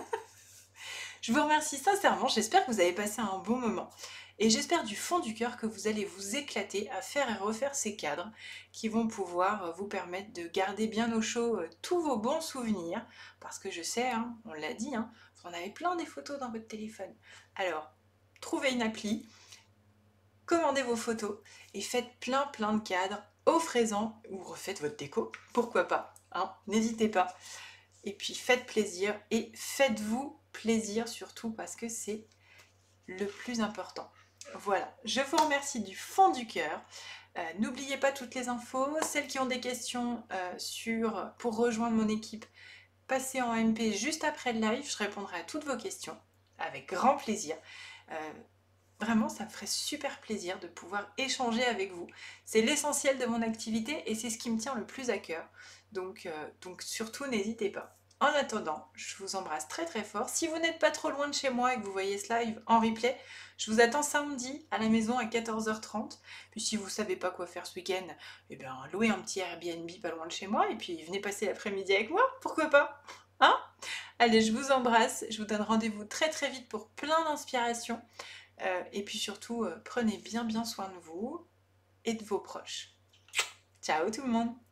Je vous remercie sincèrement, j'espère que vous avez passé un bon moment. Et j'espère du fond du cœur que vous allez vous éclater à faire et refaire ces cadres qui vont pouvoir euh, vous permettre de garder bien au chaud euh, tous vos bons souvenirs. Parce que je sais, hein, on l'a dit, hein, en avez plein des photos dans votre téléphone. Alors, trouvez une appli, commandez vos photos et faites plein plein de cadres, offrez-en ou refaites votre déco, pourquoi pas, hein, n'hésitez pas. Et puis faites plaisir et faites-vous plaisir surtout parce que c'est le plus important. Voilà, je vous remercie du fond du cœur. Euh, N'oubliez pas toutes les infos. Celles qui ont des questions euh, sur, pour rejoindre mon équipe, passez en MP juste après le live. Je répondrai à toutes vos questions avec grand plaisir. Euh, vraiment, ça me ferait super plaisir de pouvoir échanger avec vous. C'est l'essentiel de mon activité et c'est ce qui me tient le plus à cœur. Donc, euh, donc surtout, n'hésitez pas. En attendant, je vous embrasse très très fort. Si vous n'êtes pas trop loin de chez moi et que vous voyez ce live en replay, je vous attends samedi à la maison à 14h30. Puis si vous savez pas quoi faire ce week-end, eh bien louez un petit Airbnb pas loin de chez moi et puis venez passer l'après-midi avec moi, pourquoi pas Hein? Allez, je vous embrasse, je vous donne rendez-vous très très vite pour plein d'inspiration. Euh, et puis surtout, euh, prenez bien bien soin de vous et de vos proches. Ciao tout le monde